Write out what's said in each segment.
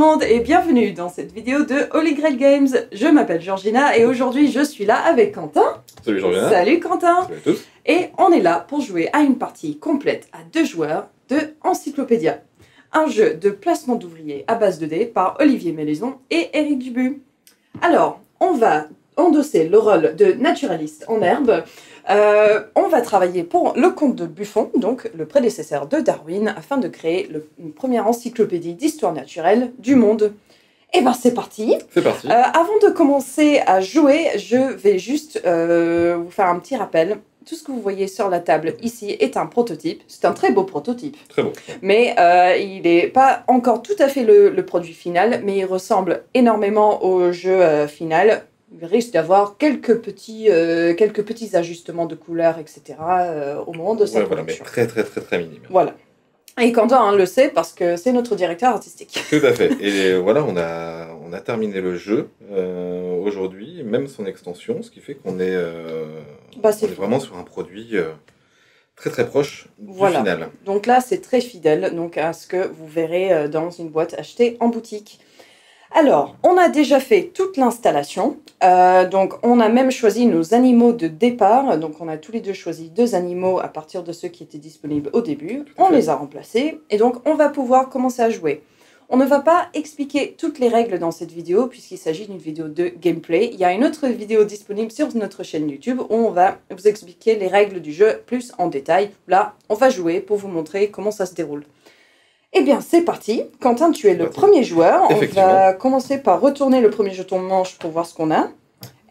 monde et bienvenue dans cette vidéo de Holy Grail Games. Je m'appelle Georgina et aujourd'hui je suis là avec Quentin. Salut Georgina. Salut Quentin. Salut à tous. Et on est là pour jouer à une partie complète à deux joueurs de Encyclopédia. Un jeu de placement d'ouvriers à base de dés par Olivier Mélaison et Eric Dubu. Alors, on va endosser le rôle de naturaliste en herbe. Euh, on va travailler pour le comte de Buffon, donc le prédécesseur de Darwin, afin de créer le- une première encyclopédie d'histoire naturelle du monde. Et ben c'est parti. C'est parti. Euh, avant de commencer à jouer, je vais juste euh, vous faire un petit rappel. Tout ce que vous voyez sur la table ici est un prototype. C'est un très beau prototype. Très beau. Mais euh, il n'est pas encore tout à fait le, le produit final, mais il ressemble énormément au jeu final. Il risque d'avoir quelques petits, euh, quelques petits ajustements de couleurs, etc. euh, au moment de sa Ouais, voilà, mais très très très très minime. Voilà. Et Quentin hein, le sait parce que c'est notre directeur artistique. Tout à fait. Et voilà, on a, on a terminé le jeu euh, aujourd'hui, même son extension, ce qui fait qu'on est, euh, Bah, on est vraiment sur un produit euh, très très proche du Voilà. final. Donc là, c'est très fidèle donc à ce que vous verrez euh, dans une boîte achetée en boutique. Alors, on a déjà fait toute l'installation. Euh, donc, on a même choisi nos animaux de départ. Donc, on a tous les deux choisi deux animaux à partir de ceux qui étaient disponibles au début. On les a remplacés. Et donc, on va pouvoir commencer à jouer. On ne va pas expliquer toutes les règles dans cette vidéo puisqu'il s'agit d'une vidéo de gameplay. Il y a une autre vidéo disponible sur notre chaîne YouTube où on va vous expliquer les règles du jeu plus en détail. Là, on va jouer pour vous montrer comment ça se déroule. Eh bien, c'est parti. Quentin, tu es le premier joueur. On va commencer par retourner le premier jeton de manche pour voir ce qu'on a.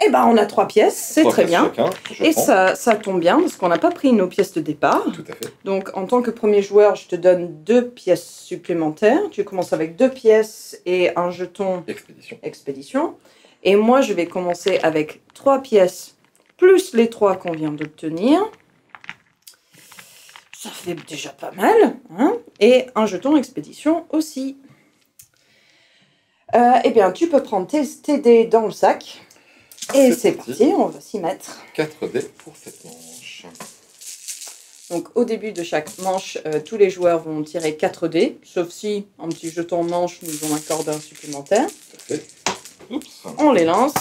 Eh ben, on a trois pièces, c'est très pièces bien. chacun, Et prends. ça, ça tombe bien parce qu'on n'a pas pris nos pièces de départ. Tout à fait. Donc, en tant que premier joueur, je te donne deux pièces supplémentaires. Tu commences avec deux pièces et un jeton Expédition. expédition. Et moi, je vais commencer avec trois pièces plus les trois qu'on vient d'obtenir. Ça fait déjà pas mal. hein. Et un jeton expédition aussi. Euh, eh bien, tu peux prendre tes, tes dés dans le sac. Et C'est parti. on va s'y mettre. 4 dés pour cette manche. Donc au début de chaque manche, euh, tous les joueurs vont tirer 4 dés, sauf si un petit jeton manche nous en accorde un supplémentaire. Tout à fait. Oups. On les lance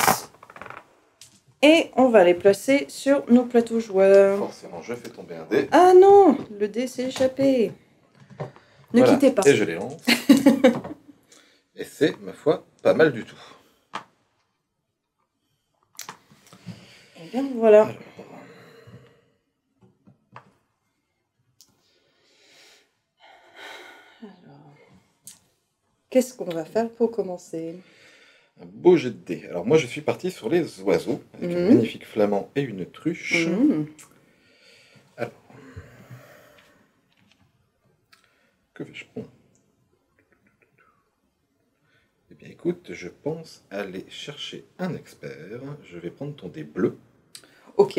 et on va les placer sur nos plateaux joueurs. Forcément, je fais tomber un dé. Ah non, le dé s'est échappé. Ne Voilà. quittez pas. Et je les lance. Et c'est, ma foi, pas mal du tout. Eh bien voilà. Alors, Qu'est-ce qu'on va faire pour commencer? Un beau jet de dés. Alors moi je suis parti sur les oiseaux, avec un Mhm. magnifique flamand et une truche. Mhm. Que vais-je prendre Eh bien écoute, je pense aller chercher un expert. Je vais prendre ton dé bleu. Ok.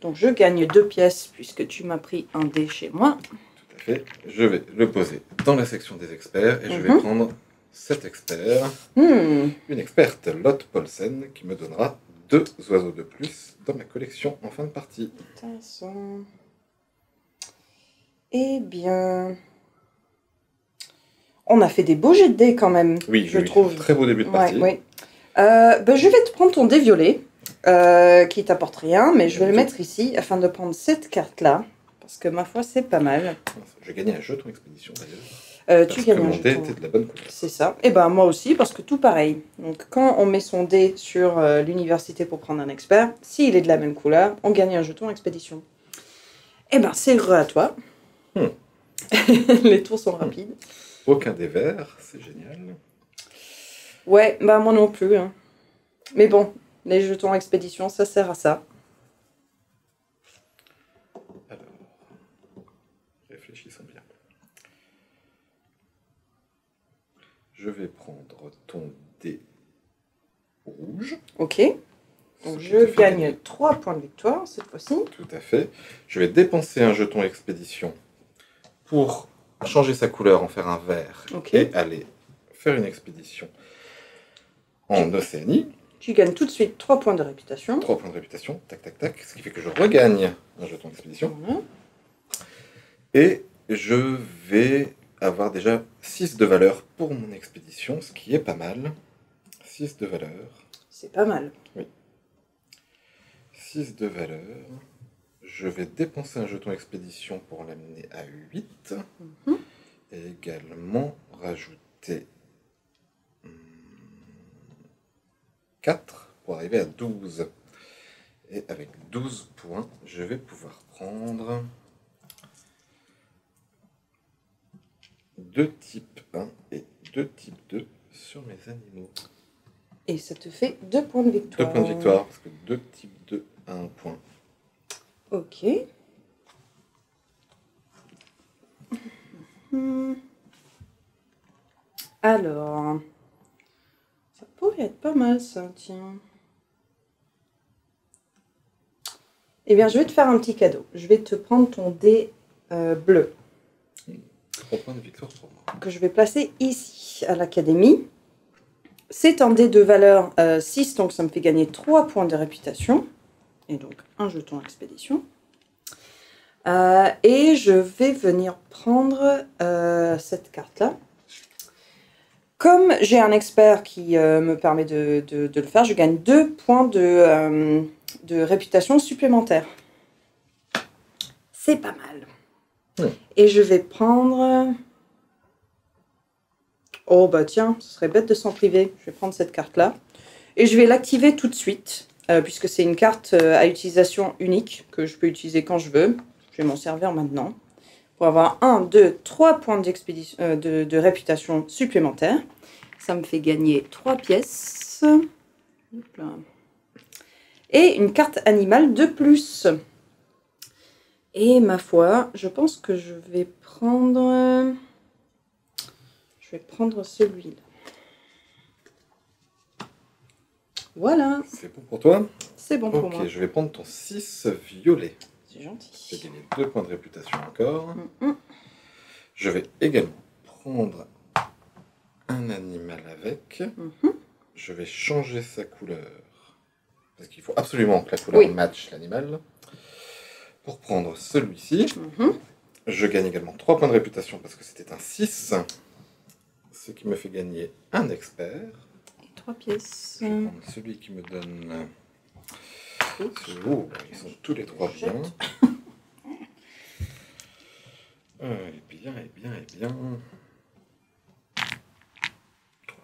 Donc je gagne deux pièces puisque tu m'as pris un dé chez moi. Tout à fait. Je vais le poser dans la section des experts et je vais Mhm. prendre cet expert, Hmm. une experte Lotte Paulsen, qui me donnera deux oiseaux de plus dans ma collection en fin de partie. Intéressant. Eh bien. On a fait des beaux jets de dés quand même. Oui, je oui, trouve. Très beau début de partie. ouais. Euh, ben, je vais te prendre ton dé violet, euh, qui t'apporte rien, mais je vais le mettre ici afin de prendre cette carte-là, parce que ma foi, c'est pas mal. Je gagnais un jeton expédition d'ailleurs. Euh, tu gagnes un jeton. de la bonne couleur. C'est ça. Et ben moi aussi, parce que tout pareil. Donc quand on met son dé sur euh, l'université pour prendre un expert, s'il est de la même couleur, on gagne un jeton expédition. Et ben c'est heureux à toi. Hmm. Les tours sont rapides. Aucun des verts, c'est génial. Ouais, bah moi non plus. hein. Mais bon, les jetons expédition, ça sert à ça. Alors, réfléchissons bien. Je vais prendre ton dé rouge. Ok. Donc je gagne gagner. 3 points de victoire cette fois-ci. Tout à fait. Je vais dépenser un jeton expédition pour changer sa couleur, en faire un vert et aller faire une expédition en Océanie. Tu gagnes tout de suite 3 points de réputation. 3 points de réputation, tac tac tac, ce qui fait que je regagne un jeton d'expédition. Voilà. Et je vais avoir déjà 6 de valeur pour mon expédition, ce qui est pas mal. 6 de valeur. C'est pas mal. 6 de valeur. Je vais dépenser un jeton expédition pour l'amener à 8. Mhm. Et également rajouter 4 pour arriver à 12. Et avec 12 points, je vais pouvoir prendre deux types 1 et deux types 2 sur mes animaux. Et ça te fait 2 points de victoire. Deux points de victoire, parce que deux types 2 à un point. Ok. Alors, ça pourrait être pas mal ça, tiens. Eh bien, je vais te faire un petit cadeau. Je vais te prendre ton dé euh, bleu Trois points de victoire pour moi. que je vais placer ici à l'académie. C'est un dé de valeur euh, 6, donc ça me fait gagner 3 points de réputation. Et donc un jeton expédition. Euh, et je vais venir prendre euh, cette carte-là. Comme j'ai un expert qui euh, me permet de, de- de le faire, je gagne 2 points de, de réputation supplémentaires. C'est pas mal. Et je vais prendre... Oh bah tiens, ce serait bête de s'en priver. Je vais prendre cette carte-là. Et je vais l'activer tout de suite, euh, puisque c'est une carte euh, à utilisation unique, que je peux utiliser quand je veux. Je vais m'en servir maintenant. Pour avoir 1, 2, 3 points euh, de, réputation supplémentaires. Ça me fait gagner 3 pièces. Et une carte animale de plus. Et ma foi, je pense que je vais prendre... Je vais prendre celui-là. Voilà, C'est bon pour toi c'est bon pour Ok, moi. je vais prendre ton 6 violet. C'est J'ai gentil. gagné 2 points de réputation encore. Mm, mm. Je vais également prendre un animal avec. Mhm. Je vais changer sa couleur. Parce qu'il faut absolument que la couleur Oui. matche l'animal. Pour prendre celui-ci, Mhm. je gagne également 3 points de réputation parce que c'était un 6. Ce qui me fait gagner un expert. Et trois pièces. Je vais prendre celui qui me donne. Oh, ils sont tous les trois bien. Euh, Et bien, et bien, et bien.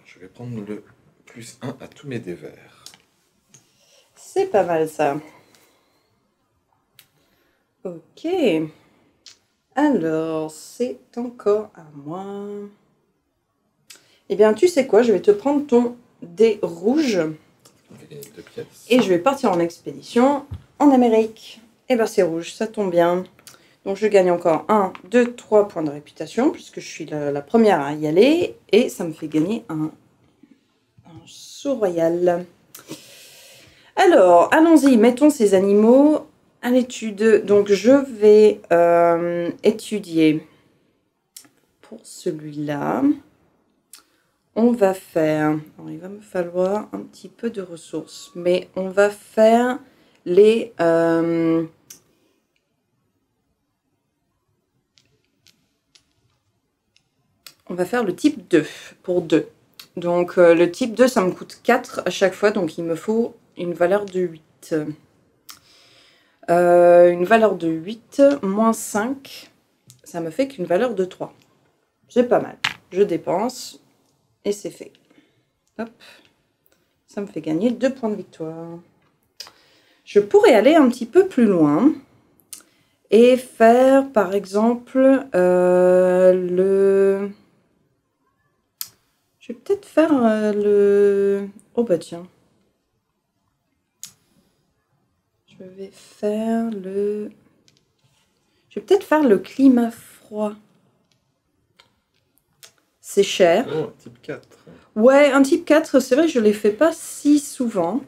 Je vais prendre le plus 1 à tous mes dés verts. C'est pas mal ça. Ok. Alors, c'est encore à moi. Eh bien, tu sais quoi, je vais te prendre ton dé rouge On fait gagner deux pièces. et je vais partir en expédition en Amérique. Eh bien, c'est rouge, ça tombe bien. Donc, je gagne encore 1, 2, 3 points de réputation puisque je suis la, première à y aller et ça me fait gagner un, un saut royal. Alors, allons-y, mettons ces animaux à l'étude. Donc, je vais euh, étudier pour celui-là. On va faire. il va me falloir un petit peu de ressources, mais on va faire les. euh, on va faire le type 2 pour 2. Donc, euh, le type 2, ça me coûte 4 à chaque fois, donc il me faut une valeur de 8. Euh, une valeur de 8 moins 5, ça me fait qu'une valeur de 3. C'est pas mal. Je dépense et c'est fait. Hop. Ça me fait gagner 2 points de victoire. Je pourrais aller un petit peu plus loin et faire par exemple euh, le... Je vais peut-être faire euh, le... Oh bah tiens. Je vais faire le... Je vais peut-être faire le climat froid. C'est cher. Oh, type 4. Ouais, un type 4, c'est vrai que je ne les fais pas si souvent.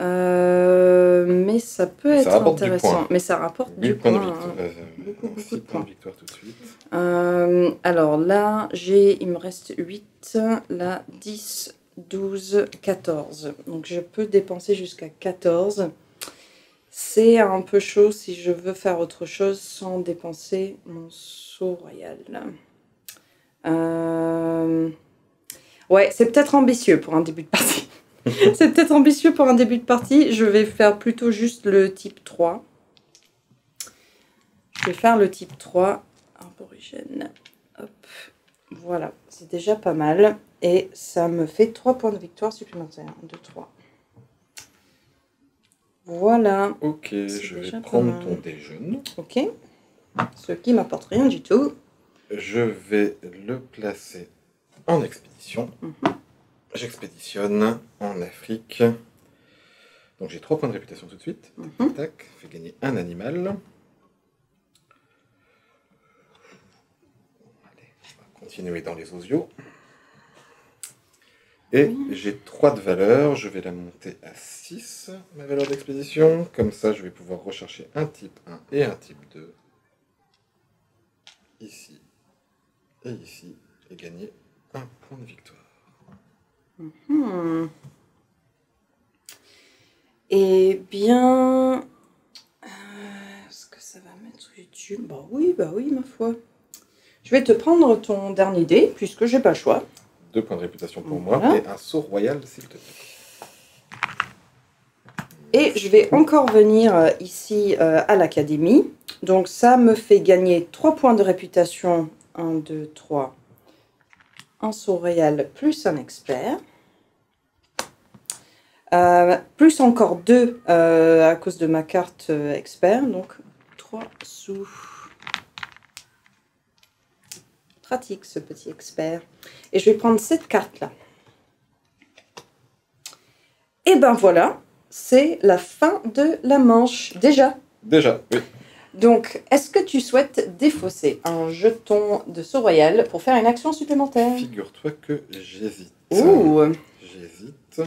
Euh, mais ça peut Ça être intéressant. Mais ça rapporte 8 du point. victoire. hein. euh, Beaucoup, beaucoup 6 de points points. de victoire tout de suite. Euh, alors là, j'ai, il me reste 8, là 10, 12, 14. Donc je peux dépenser jusqu'à 14. C'est un peu chaud si je veux faire autre chose sans dépenser mon saut royal. Euh, Ouais, c'est peut-être ambitieux pour un début de partie. c'est peut-être ambitieux pour un début de partie. Je vais faire plutôt juste le type 3. Je vais faire le type 3 aborigène. Hop. Voilà, c'est déjà pas mal. Et ça me fait 3 points de victoire supplémentaires. 1, 2, 3. Voilà. Ok, je vais prendre ton déjeuner. Ok. Ce qui m'apporte rien du tout. Je vais le placer en expédition. Mhm. J'expéditionne en Afrique. Donc j'ai 3 points de réputation tout de suite. Mhm. Tac, fait gagner un animal. Allez, on va continuer dans les osios. Et j'ai 3 de valeur, je vais la monter à 6, ma valeur d'expédition. Comme ça, je vais pouvoir rechercher un type 1 et un type 2. Ici et ici. Et gagner un point de victoire. Hmm. Eh bien. euh, Est-ce que ça va mettre YouTube? Bah oui, bah oui, ma foi. Je vais te prendre ton dernier dé, puisque j'ai pas le choix. Deux points de réputation pour Voilà. moi et un saut royal, s'il te plaît. Et je vais encore venir euh, ici euh, à l'académie. Donc ça me fait gagner 3 points de réputation. 1, 2, 3. Un saut réel plus un expert. Euh, plus encore 2 à cause de ma carte euh, expert. Donc 3 sous. Pratique ce petit expert. Et je vais prendre cette carte-là. Et ben voilà, c'est la fin de la manche déjà. Déjà, oui. Donc, est-ce que tu souhaites défausser un jeton de saut royal pour faire une action supplémentaire? Figure-toi que j'hésite. Ouh J'hésite.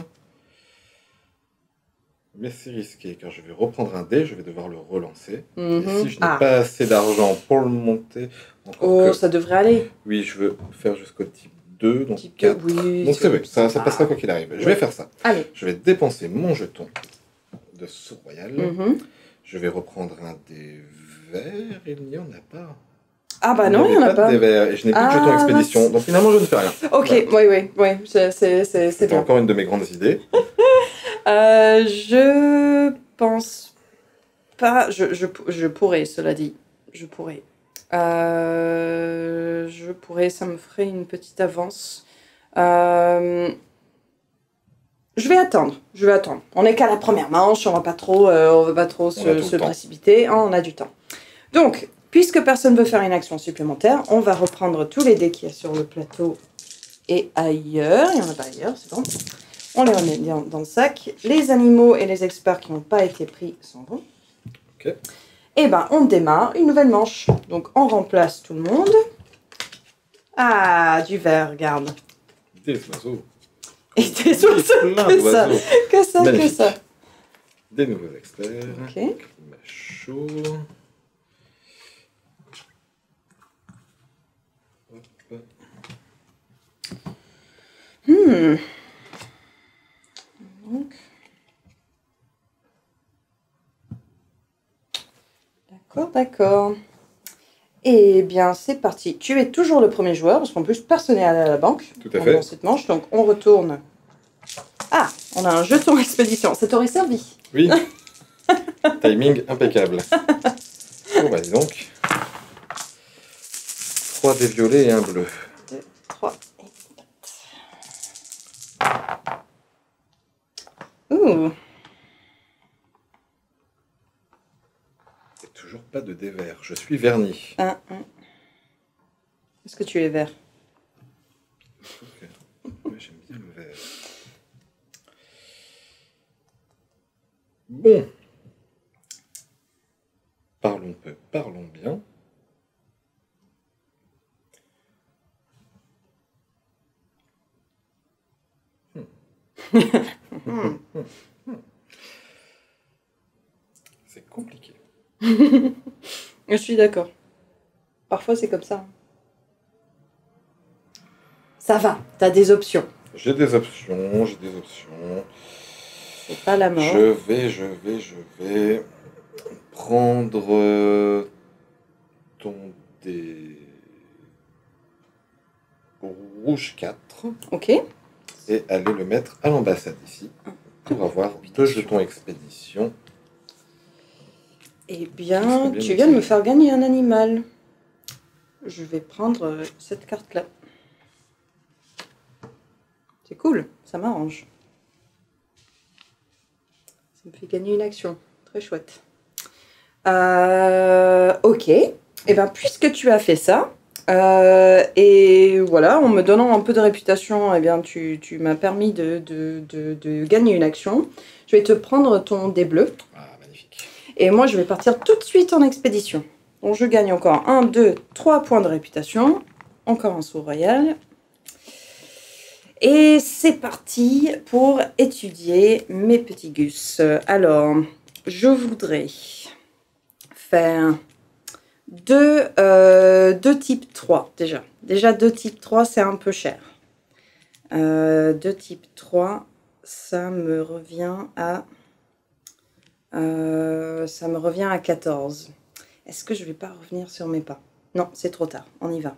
Mais c'est risqué car je vais reprendre un dé, je vais devoir le relancer. Et Mhm. si je n'ai Ah. pas assez d'argent pour le monter, Oh, que- ça devrait aller. Oui, je veux faire jusqu'au type 2, donc Type 4. oui. Donc c'est vrai, ça, ça passera quoi qu'il arrive. Je vais faire ça. Allez. Je vais dépenser mon jeton de saut royal. Mhm. Je vais reprendre un des verts. Il n'y en a pas. Ah bah non, il n'y en a pas. de des verts et je n'ai plus de Ah, jeton expédition. Donc finalement, je ne fais rien. Ok, oui, oui, oui, c'est- bien. encore une de mes grandes idées. Euh, je pense pas. Je, je, je pourrais, cela dit. Je pourrais. Euh, je pourrais, ça me ferait une petite avance. Euh, je vais attendre. Je vais attendre. On n'est qu'à la première manche, on va pas trop, euh, on va pas trop se, précipiter. hein, on a du temps. Donc, puisque personne veut faire une action supplémentaire, on va reprendre tous les dés qu'il y a sur le plateau et ailleurs. Il y en a pas ailleurs, c'est bon. On les remet dans, dans le sac. Les animaux et les experts qui n'ont pas été pris sont bons. Ok. Et ben, on démarre une nouvelle manche. Donc, on remplace tout le monde. Ah, du vert, regarde. Des oiseaux. Et des oiseaux, que ça, que ça, que ça. Des nouveaux experts. Ok. Climat chaud. Hop. Hmm. Donc. D'accord, d'accord. Eh bien, c'est parti. Tu es toujours le premier joueur, parce qu'en plus, personne n'est allé à la banque Tout à fait. cette manche. Donc, on retourne. Ah, on a un jeton expédition. Ça t'aurait servi. Oui. Timing impeccable. Bon, bah dis donc. Trois des violets et un bleu. 2, 3 et 4. Ouh. Et toujours pas de dés verts. Je suis verni. 1, 1. Est-ce que tu es vert Ok. Ouais, J'aime bien le vert. Bon. Parlons peu, parlons bien. Hmm. C'est compliqué. Je suis d'accord. Parfois, c'est comme ça. Ça va, t'as des options. J'ai des options, j'ai des options. C'est pas la mort. Je vais, je vais, je vais prendre euh, ton dé. rouge 4 Ok. et aller le mettre à l'ambassade ici pour avoir deux jetons expédition. Eh bien, tu viens de me faire gagner un animal. Je vais prendre euh, cette carte-là. C'est cool, ça m'arrange. Ça me fait gagner une action. Très chouette. Euh, ok. Eh bien, puisque tu as fait ça, euh, et voilà, en me donnant un peu de réputation, eh bien, tu, tu m'as permis de, de- de- de gagner une action. Je vais te prendre ton dé bleu. Ah. Et moi, je vais partir tout de suite en expédition. Donc, je gagne encore 1, 2, 3 points de réputation. Encore un saut royal. Et c'est parti pour étudier mes petits gus. Alors, je voudrais faire deux, euh, types 3 déjà. Déjà, deux types 3, c'est un peu cher. Euh, deux types 3, ça me revient à... Euh, ça me revient à 14. Est-ce que je vais pas revenir sur mes pas? Non, c'est trop tard. On y va.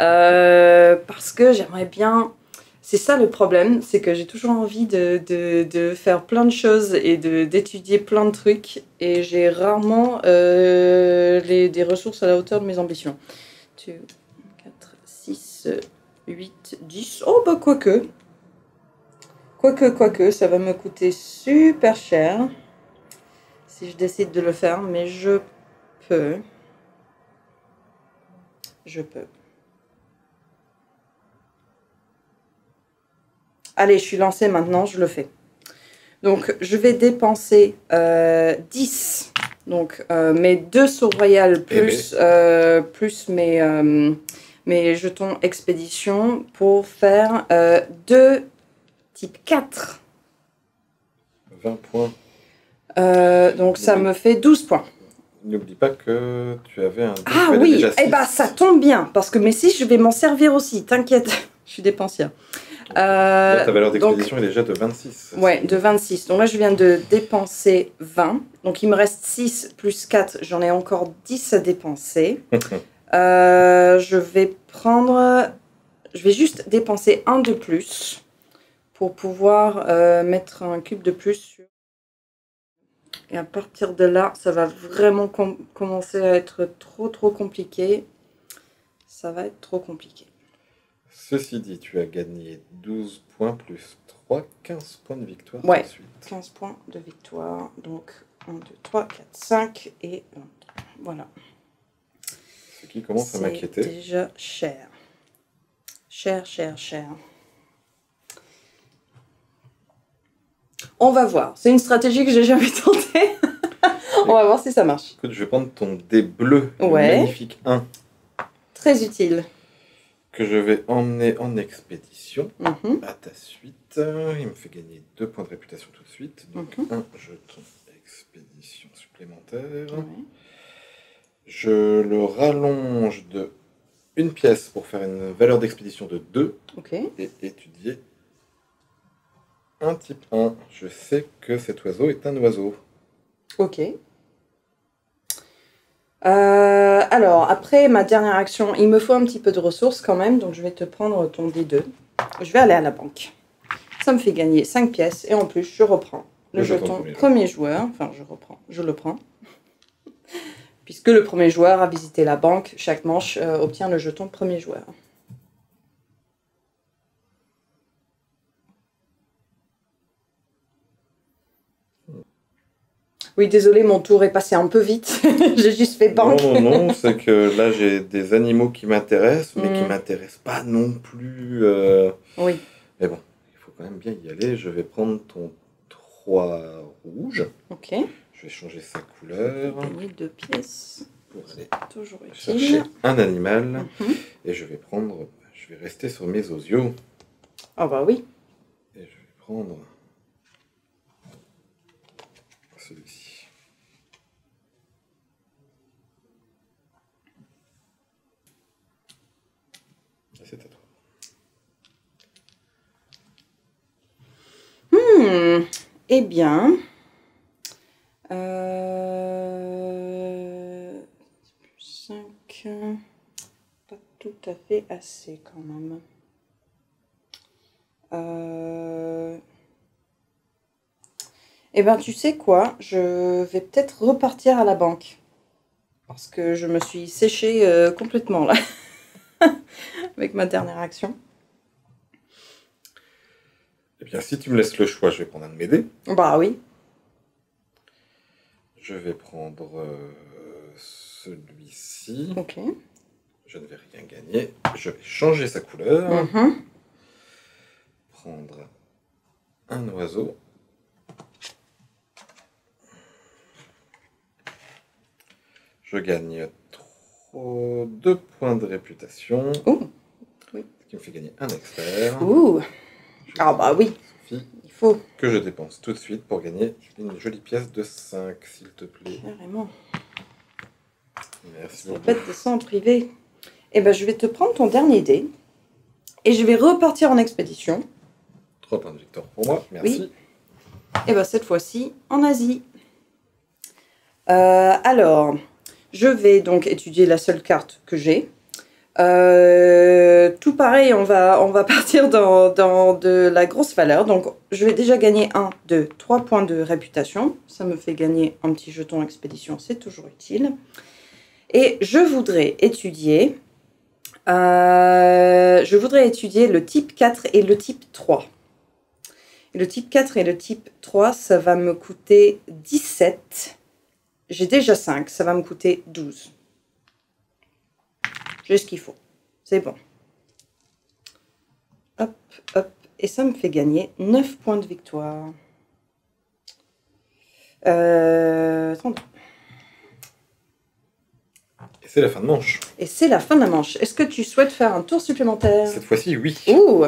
Euh, parce que j'aimerais bien. C'est ça le problème, c'est que j'ai toujours envie de, faire plein de choses et d'étudier plein de trucs. Et j'ai rarement euh, des ressources à la hauteur de mes ambitions. 2, 4, 6, 8, 10. Oh, bah, quoique. Quoique, quoique, ça va me coûter super cher si je décide de le faire, mais je peux. Je peux. Allez, je suis lancée maintenant, je le fais. Donc, je vais dépenser euh, 10. Donc, euh, mes deux sauts royales plus, euh, plus mes, euh, mes jetons expédition pour faire euh, deux type 4. 20 points. Euh, donc, ça me fait 12 points. N'oublie pas que tu avais un. Ah oui, eh ben ça tombe bien, parce que mais si je vais m'en servir aussi, t'inquiète, je suis dépensière. Euh, Là, ta valeur d'expédition est déjà de 26. Ouais, de 26. Donc là, je viens de dépenser 20. Donc il me reste 6 plus 4. J'en ai encore 10 à dépenser. Euh, je vais prendre. Je vais juste dépenser un de plus pour pouvoir euh, mettre un cube de plus sur. Et à partir de là, ça va vraiment com- commencer à être trop trop compliqué. Ça va être trop compliqué. Ceci dit, tu as gagné 12 points plus 3, 15 points de victoire Ouais. tout de suite. 15 points de victoire. Donc 1, 2, 3, 4, 5 et 1. Voilà. Ce qui commence à C'est m'inquiéter. déjà cher. Cher, cher, cher. On va voir. C'est une stratégie que j'ai jamais tentée. On va voir si ça marche. Écoute, je vais prendre ton dé bleu, le Ouais. magnifique 1, Très utile. que je vais emmener en expédition Mhm. à ta suite. Il me fait gagner 2 points de réputation tout de suite. Donc Mhm. un jeton expédition supplémentaire. Je le rallonge de une pièce pour faire une valeur d'expédition de 2 Ok. et étudier un type 1. Je sais que cet oiseau est un oiseau. Ok. Euh, alors, après ma dernière action, il me faut un petit peu de ressources quand même, donc je vais te prendre ton D2. Je vais aller à la banque. Ça me fait gagner 5 pièces et en plus, je reprends le, Le jeton jeton premier premier joueur. Enfin, je reprends, je le prends. Puisque le premier joueur a visité la banque, chaque manche euh, obtient le jeton premier joueur. Oui, désolé, mon tour est passé un peu vite. J'ai juste fait banque. Non, non, non, c'est que là j'ai des animaux qui m'intéressent, mais qui Mm. m'intéressent pas non plus. euh, Oui. Mais bon, il faut quand même bien y aller. Je vais prendre ton 3 rouge. Ok. Je vais changer sa couleur Gagner deux pièces. pour aller Toujours chercher utile. un animal. Mhm. Et je vais prendre. Je vais rester sur mes osios. Ah bah oui. Et je vais prendre celui-ci. Et c'est à toi. Hmm. Eh bien. Euh... 5. pas tout à fait assez quand même. Euh... Eh ben, tu sais quoi Je vais peut-être repartir à la banque. Parce que je me suis séchée euh, complètement là. Avec ma dernière action. Eh bien, si tu me laisses le choix, je vais prendre un de mes dés. Bah oui. Je vais prendre euh, celui-ci. Ok. Je ne vais rien gagner. Je vais changer sa couleur. Mhm. Prendre un oiseau. Je gagne 2 points de réputation. Ouh, oui. Ce qui me fait gagner un expert. Ouh. Ah bah oui, Sophie, il faut. que je dépense tout de suite pour gagner une jolie pièce de 5, s'il te plaît. Carrément. Merci C'est beaucoup. bête de ça en privé. Eh ben, je vais te prendre ton dernier dé. Et je vais repartir en expédition. 3 points de victoire pour moi. Merci. Et ben cette fois-ci en Asie. Euh, alors, je vais donc étudier la seule carte que j'ai. Euh, tout pareil, on va, partir dans, de la grosse valeur. Donc, je vais déjà gagner 1, 2, 3 points de réputation. Ça me fait gagner un petit jeton expédition, c'est toujours utile. Et je voudrais étudier. euh, je voudrais étudier le type 4 et le type 3. Et le type 4 et le type 3, ça va me coûter 17. J'ai déjà 5, ça va me coûter 12. J'ai ce qu'il faut. C'est bon. Hop, hop. Et ça me fait gagner 9 points de victoire. Euh. Et c'est la fin de manche. Et c'est la fin de la manche. Est-ce que tu souhaites faire un tour supplémentaire? Cette fois-ci, oui. Ouh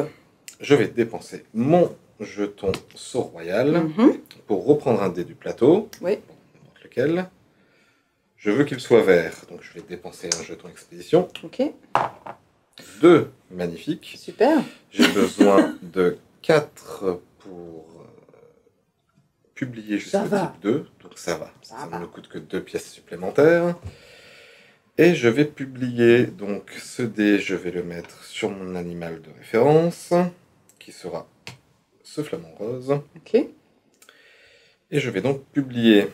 Je vais dépenser mon jeton saut royal Mhm. pour reprendre un dé du plateau. Oui. Lequel. Je veux qu'il soit vert, donc je vais dépenser un jeton expédition. Ok, Deux, magnifique. super. J'ai besoin de 4 pour euh, publier jusqu'au type 2, donc ça va. Ça Ça, va. ne me coûte que deux pièces supplémentaires. Et je vais publier donc ce dé, je vais le mettre sur mon animal de référence, qui sera ce flamant rose. Ok, Et je vais donc publier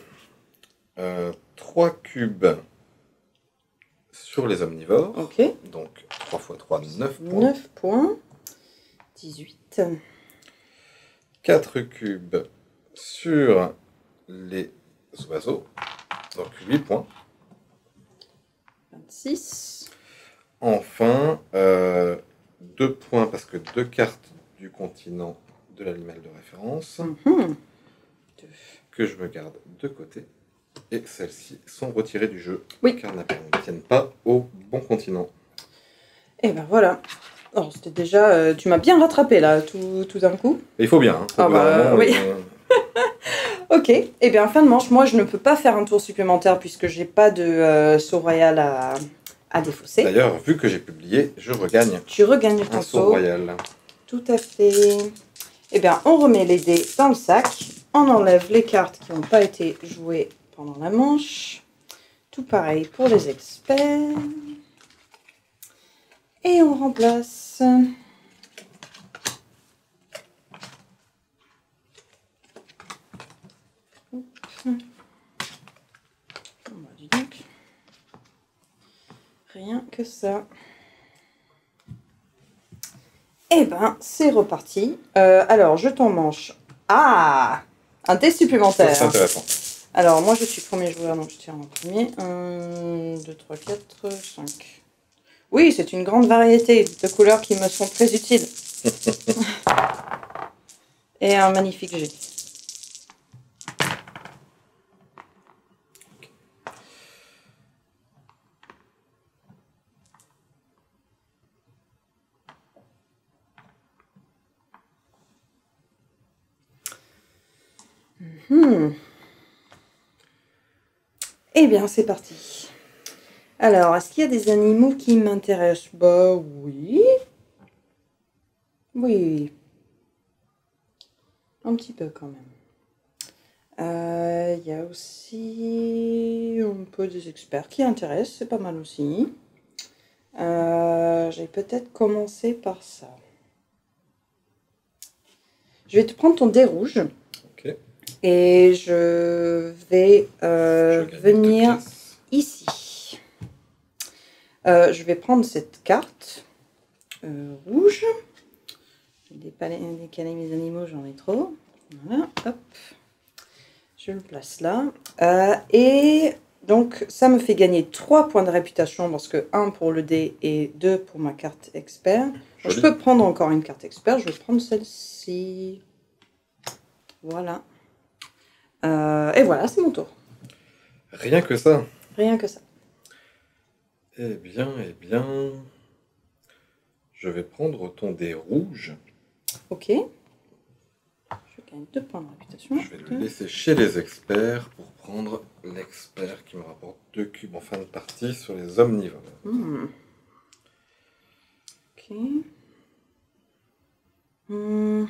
3 cubes sur les omnivores. ok. Donc 3 x 3, 9 points. 9 points. 18. 4 cubes sur les oiseaux. Donc 8 points. 26. Enfin, 2 points parce que deux cartes du continent de l'animal de référence Mhm. que je me garde de côté. Et celles-ci sont retirées du jeu Oui. car elles ne tiennent pas au bon continent. Et ben voilà. Oh, c'était déjà. euh, tu m'as bien rattrapé là, tout, tout d'un coup. Et il faut bien. hein. Faut Ah bah, oui. euh, Ok. Et bien, fin de manche, moi je ne peux pas faire un tour supplémentaire puisque j'ai pas de euh, saut royal à, à défausser. D'ailleurs, vu que j'ai publié, je regagne Tu regagnes ton un saut saut. royal. Tout à fait. Eh bien, on remet les dés dans le sac. On enlève les cartes qui n'ont pas été jouées pendant la manche. Tout pareil pour les experts. Et on remplace. Rien que ça. Eh ben, c'est reparti. Euh, alors, je t'en manche. Ah Un Ça, supplémentaire. c'est intéressant. Alors, moi, je suis premier joueur, donc je tire en premier. 1, 2, 3, 4, 5. Oui, c'est une grande variété de couleurs qui me sont très utiles. Et un magnifique jet. Hmm. Eh bien, c'est parti. Alors, est-ce qu'il y a des animaux qui m'intéressent? Bah oui. Oui. Un petit peu quand même. Euh, Il y a aussi un peu des experts qui intéressent, c'est pas mal aussi. Euh, J'ai peut-être commencé par ça. Je vais te prendre ton dé rouge. Et je vais euh, Je venir ici. Euh, je vais prendre cette carte euh, rouge. Je vais décaler, mes animaux, j'en ai trop. Voilà, hop. Je le place là. Et donc, ça me fait gagner 3 points de réputation parce que 1 pour le dé et 2 pour ma carte expert. Je peux prendre encore une carte expert. Je vais prendre celle-ci. Voilà. Euh, et voilà, c'est mon tour. Rien que ça. Rien que ça. Eh bien, eh bien. Je vais prendre ton dé rouge. Ok. Je gagne 2 points de réputation. Je vais le laisser chez les experts pour prendre l'expert qui me rapporte deux cubes en fin de partie sur les omnivores. Hmm. Ok. Hmm.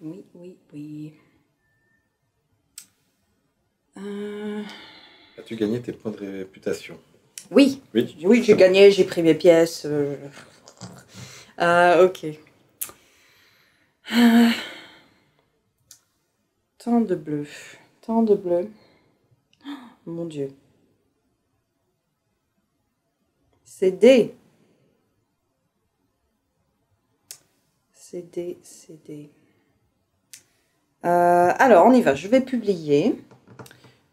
Oui, oui, oui. Euh, As-tu gagné tes points de réputation? Oui, Oui. oui, j'ai gagné, j'ai pris mes pièces. euh. Ah, ok. Ah. Tant de bleu, tant de bleu. Oh, mon Dieu. C'est D. C'est D, c'est D. Euh, alors, on y va. Je vais publier.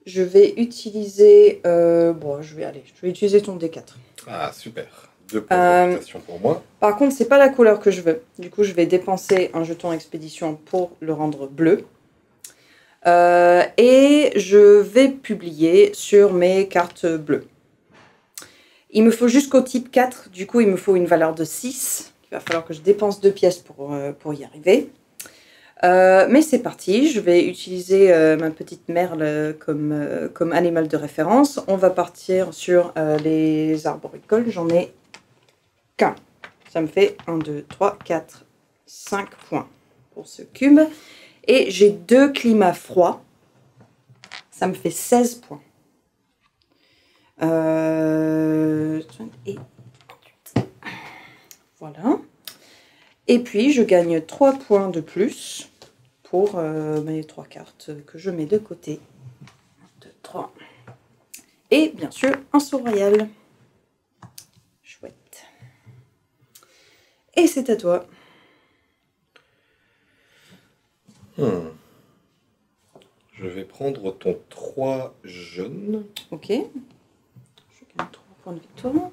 Je vais utiliser. euh, bon, je vais aller. Je vais utiliser ton D4. Ah, super. Deux points Euh, de réputation pour moi. Par contre, c'est pas la couleur que je veux. Du coup, je vais dépenser un jeton expédition pour le rendre bleu. Euh, et je vais publier sur mes cartes bleues. Il me faut jusqu'au type 4, du coup il me faut une valeur de 6. Il va falloir que je dépense deux pièces pour, euh, pour y arriver. Euh, mais c'est parti, je vais utiliser euh, ma petite merle comme, euh, comme animal de référence. On va partir sur les arboricoles, j'en ai qu'un. Ça me fait 1, 2, 3, 4, 5 points pour ce cube. Et j'ai deux climats froids. Ça me fait 16 points. Et 28. Voilà. Et puis, je gagne 3 points de plus pour euh, mes trois cartes que je mets de côté. 1, 2, 3. Et bien sûr, un saut royal. Chouette. Et c'est à toi. Hmm. Je vais prendre ton 3 jaune. Ok. Je gagne 3 points de victoire.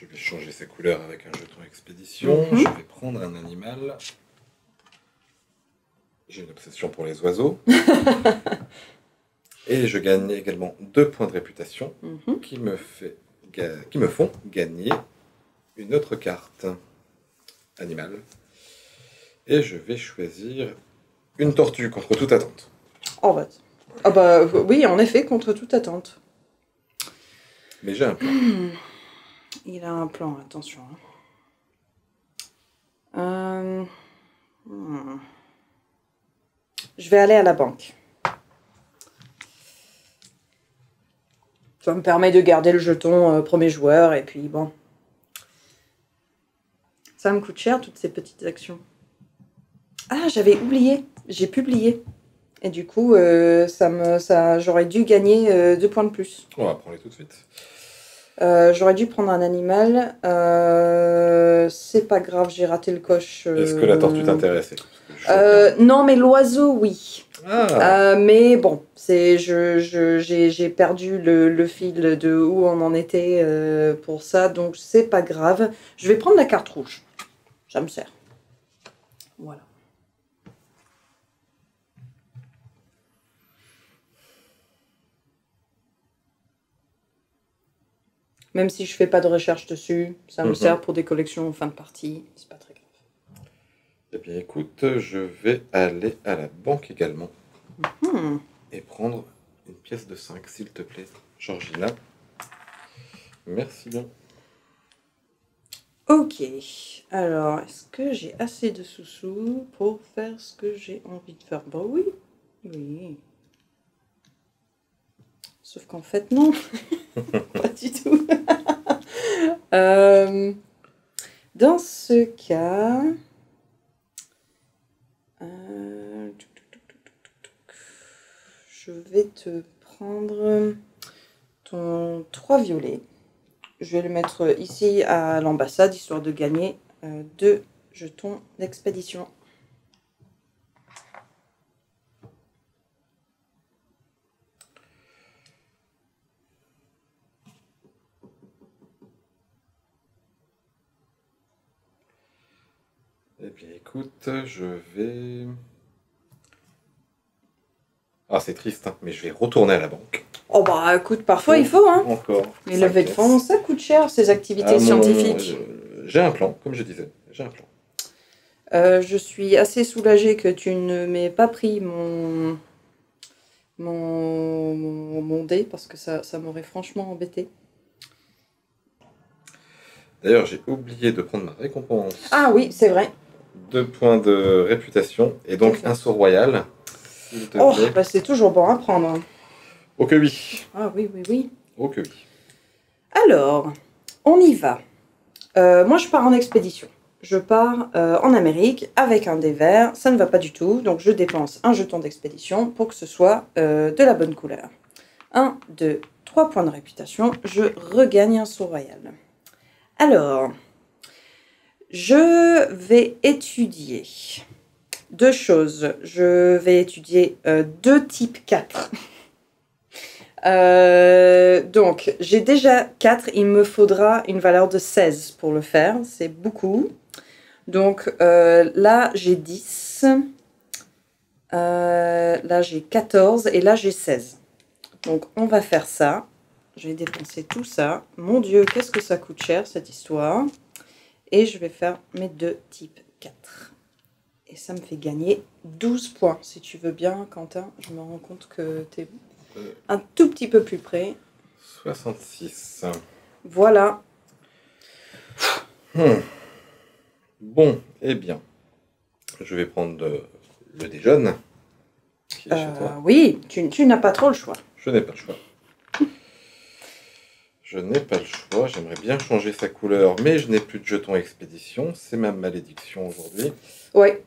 Je vais changer ses couleurs avec un jeton expédition. Mhm. Je vais prendre un animal. J'ai une obsession pour les oiseaux. Et je gagne également deux points de réputation Mhm. qui me, fait ga- qui me font gagner une autre carte animale. Et je vais choisir une tortue contre toute attente. Oh bah. Ah bah oui, en effet, contre toute attente. Mais j'ai un plan. Il a un plan, attention. hein. Euh, hmm. Je vais aller à la banque. Ça me permet de garder le jeton euh, premier joueur et puis bon. Ça me coûte cher toutes ces petites actions. Ah, j'avais oublié. J'ai publié. Et du coup, euh, ça ça, j'aurais dû gagner deux points de plus. On va prendre les tout de suite. Euh, J'aurais dû prendre un animal. Euh, c'est pas grave, j'ai raté le coche. euh, Est-ce que la tortue t'intéressait Non, mais l'oiseau, oui. Ah, mais bon, c'est je je- j'ai j'ai perdu le, le fil de où on en était pour ça, donc c'est pas grave. Je vais prendre la carte rouge. Ça me sert. Voilà. Même si je fais pas de recherche dessus, ça me Mhm. sert pour des collections en fin de partie. C'est pas très grave. Eh bien, écoute, je vais aller à la banque également Hmm. et prendre une pièce de 5, s'il te plaît, Georgina. Merci bien. Ok, alors est-ce que j'ai assez de sous-sous pour faire ce que j'ai envie de faire? Bah oui, Oui. Sauf qu'en fait, non. Pas du tout. Euh, dans ce cas... euh, Je vais te prendre ton 3 violets. Je vais le mettre ici à l'ambassade, histoire de gagner euh, deux jetons d'expédition. Eh bien, écoute, je vais. Ah, c'est triste, hein, mais je vais retourner à la banque. Oh bah écoute, parfois il faut, hein. Encore. Les levées de fonds, ça coûte cher, ces activités Ah, mon- scientifiques. je- J'ai un plan, comme je disais. J'ai un plan. Euh, je suis assez soulagée que tu ne m'aies pas pris mon, mon, mon, mon dé, parce que ça, ça m'aurait franchement embêté. D'ailleurs, j'ai oublié de prendre ma récompense. Ah oui, c'est vrai. Deux points de réputation et donc un saut royal. Oh, bah c'est toujours bon à prendre. Oh que oui. Ah oui, oui, oui. Oh que oui. Alors, on y va. Euh, moi, je pars en expédition. Je pars euh, en Amérique avec un dé vert. Ça ne va pas du tout. Donc, je dépense un jeton d'expédition pour que ce soit euh, de la bonne couleur. 1, 2, 3 points de réputation. Je regagne un saut royal. Alors, je vais étudier deux choses. Je vais étudier euh, deux types 4. Euh, donc, j'ai déjà 4, il me faudra une valeur de 16 pour le faire, c'est beaucoup. Donc euh, là, j'ai 10, Euh, là, j'ai 14 et là, j'ai 16. Donc, on va faire ça. Je vais dépenser tout ça. Mon Dieu, qu'est-ce que ça coûte cher cette histoire. Et je vais faire mes deux types 4. Et ça me fait gagner 12 points. Si tu veux bien, Quentin, je me rends compte que tu es Euh, un tout petit peu plus près. 66. Voilà. Hmm. Bon, eh bien. Je vais prendre le, le déjeune. Qui est chez Euh, toi. oui, tu, tu n'as pas trop le choix. Je n'ai pas le choix. Je n'ai pas le choix. J'aimerais bien changer sa couleur, mais je n'ai plus de jeton expédition. C'est ma malédiction aujourd'hui. Ouais.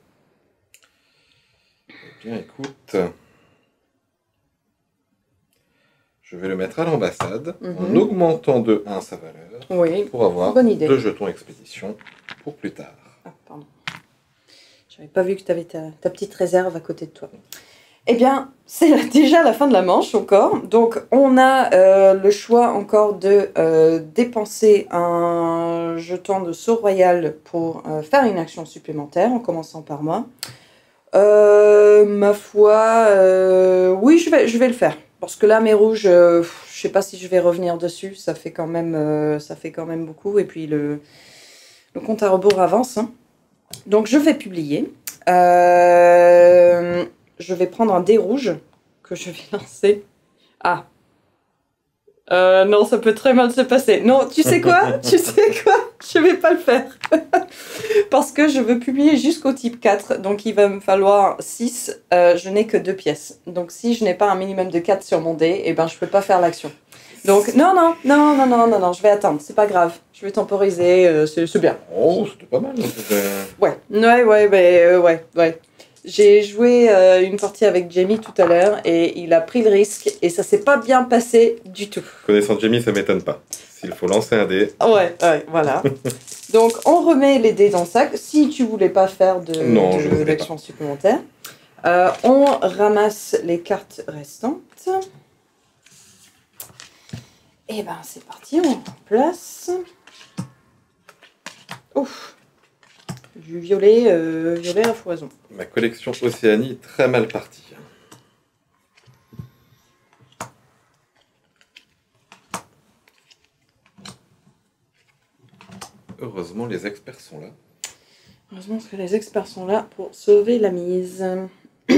Eh bien, écoute. Je vais le mettre à l'ambassade en Mhm. augmentant de 1 sa valeur Oui. pour avoir deux jetons expédition pour plus tard. Ah, pardon. J'avais pas vu que tu avais ta, ta petite réserve à côté de toi. Eh bien, c'est déjà la fin de la manche encore. Donc, on a euh, le choix encore de euh, dépenser un jeton de saut royal pour euh, faire une action supplémentaire, en commençant par moi. Ma foi, oui, je vais, le faire. Parce que là, mes rouges, je sais pas si je vais revenir dessus. Ça fait quand même, beaucoup. Et puis, le, compte à rebours avance. hein. Donc, je vais publier. Je vais prendre un dé rouge que je vais lancer. Ah. Euh, non, ça peut très mal se passer. Non, tu sais quoi? Tu sais quoi? Je vais pas le faire. Parce que je veux publier jusqu'au type 4. Donc, il va me falloir 6. Euh, je n'ai que deux pièces. Donc, si je n'ai pas un minimum de 4 sur mon dé, eh ben, je peux pas faire l'action. Donc, non, non, non, non, non, non, non, je vais attendre. C'est pas grave. Je vais temporiser. euh, c'est bien. Oh, c'était pas mal. Ouais, ouais, ouais, mais, ouais, ouais. J'ai joué euh, une partie avec Jamie tout à l'heure et il a pris le risque et ça s'est pas bien passé du tout. Connaissant Jamie, ça m'étonne pas. S'il faut lancer un dé, Ouais, ouais, voilà. Donc on remet les dés dans le sac. Si tu voulais pas faire de, Non, de voulais d'action supplémentaire, Euh, on ramasse les cartes restantes. Et ben c'est parti, on place. Ouf, du violet, euh, violet à foison. ma collection Océanie est très mal partie. Heureusement, les experts sont là. Heureusement que les experts sont là pour sauver la mise.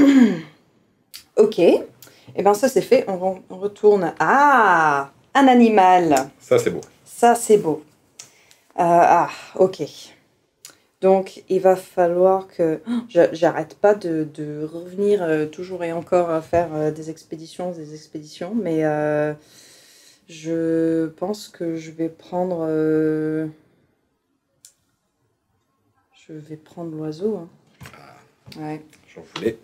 ok. Et ben ça c'est fait. On, re- on retourne. Ah Un animal. Ça, c'est beau. Ça c'est beau. Euh, ah, ok. Donc, il va falloir que j'a- j'arrête pas de, de revenir euh, toujours et encore à faire euh, des expéditions, des expéditions, mais euh, je pense que je vais prendre. je vais prendre l'oiseau. hein. Ouais. J'en voulais.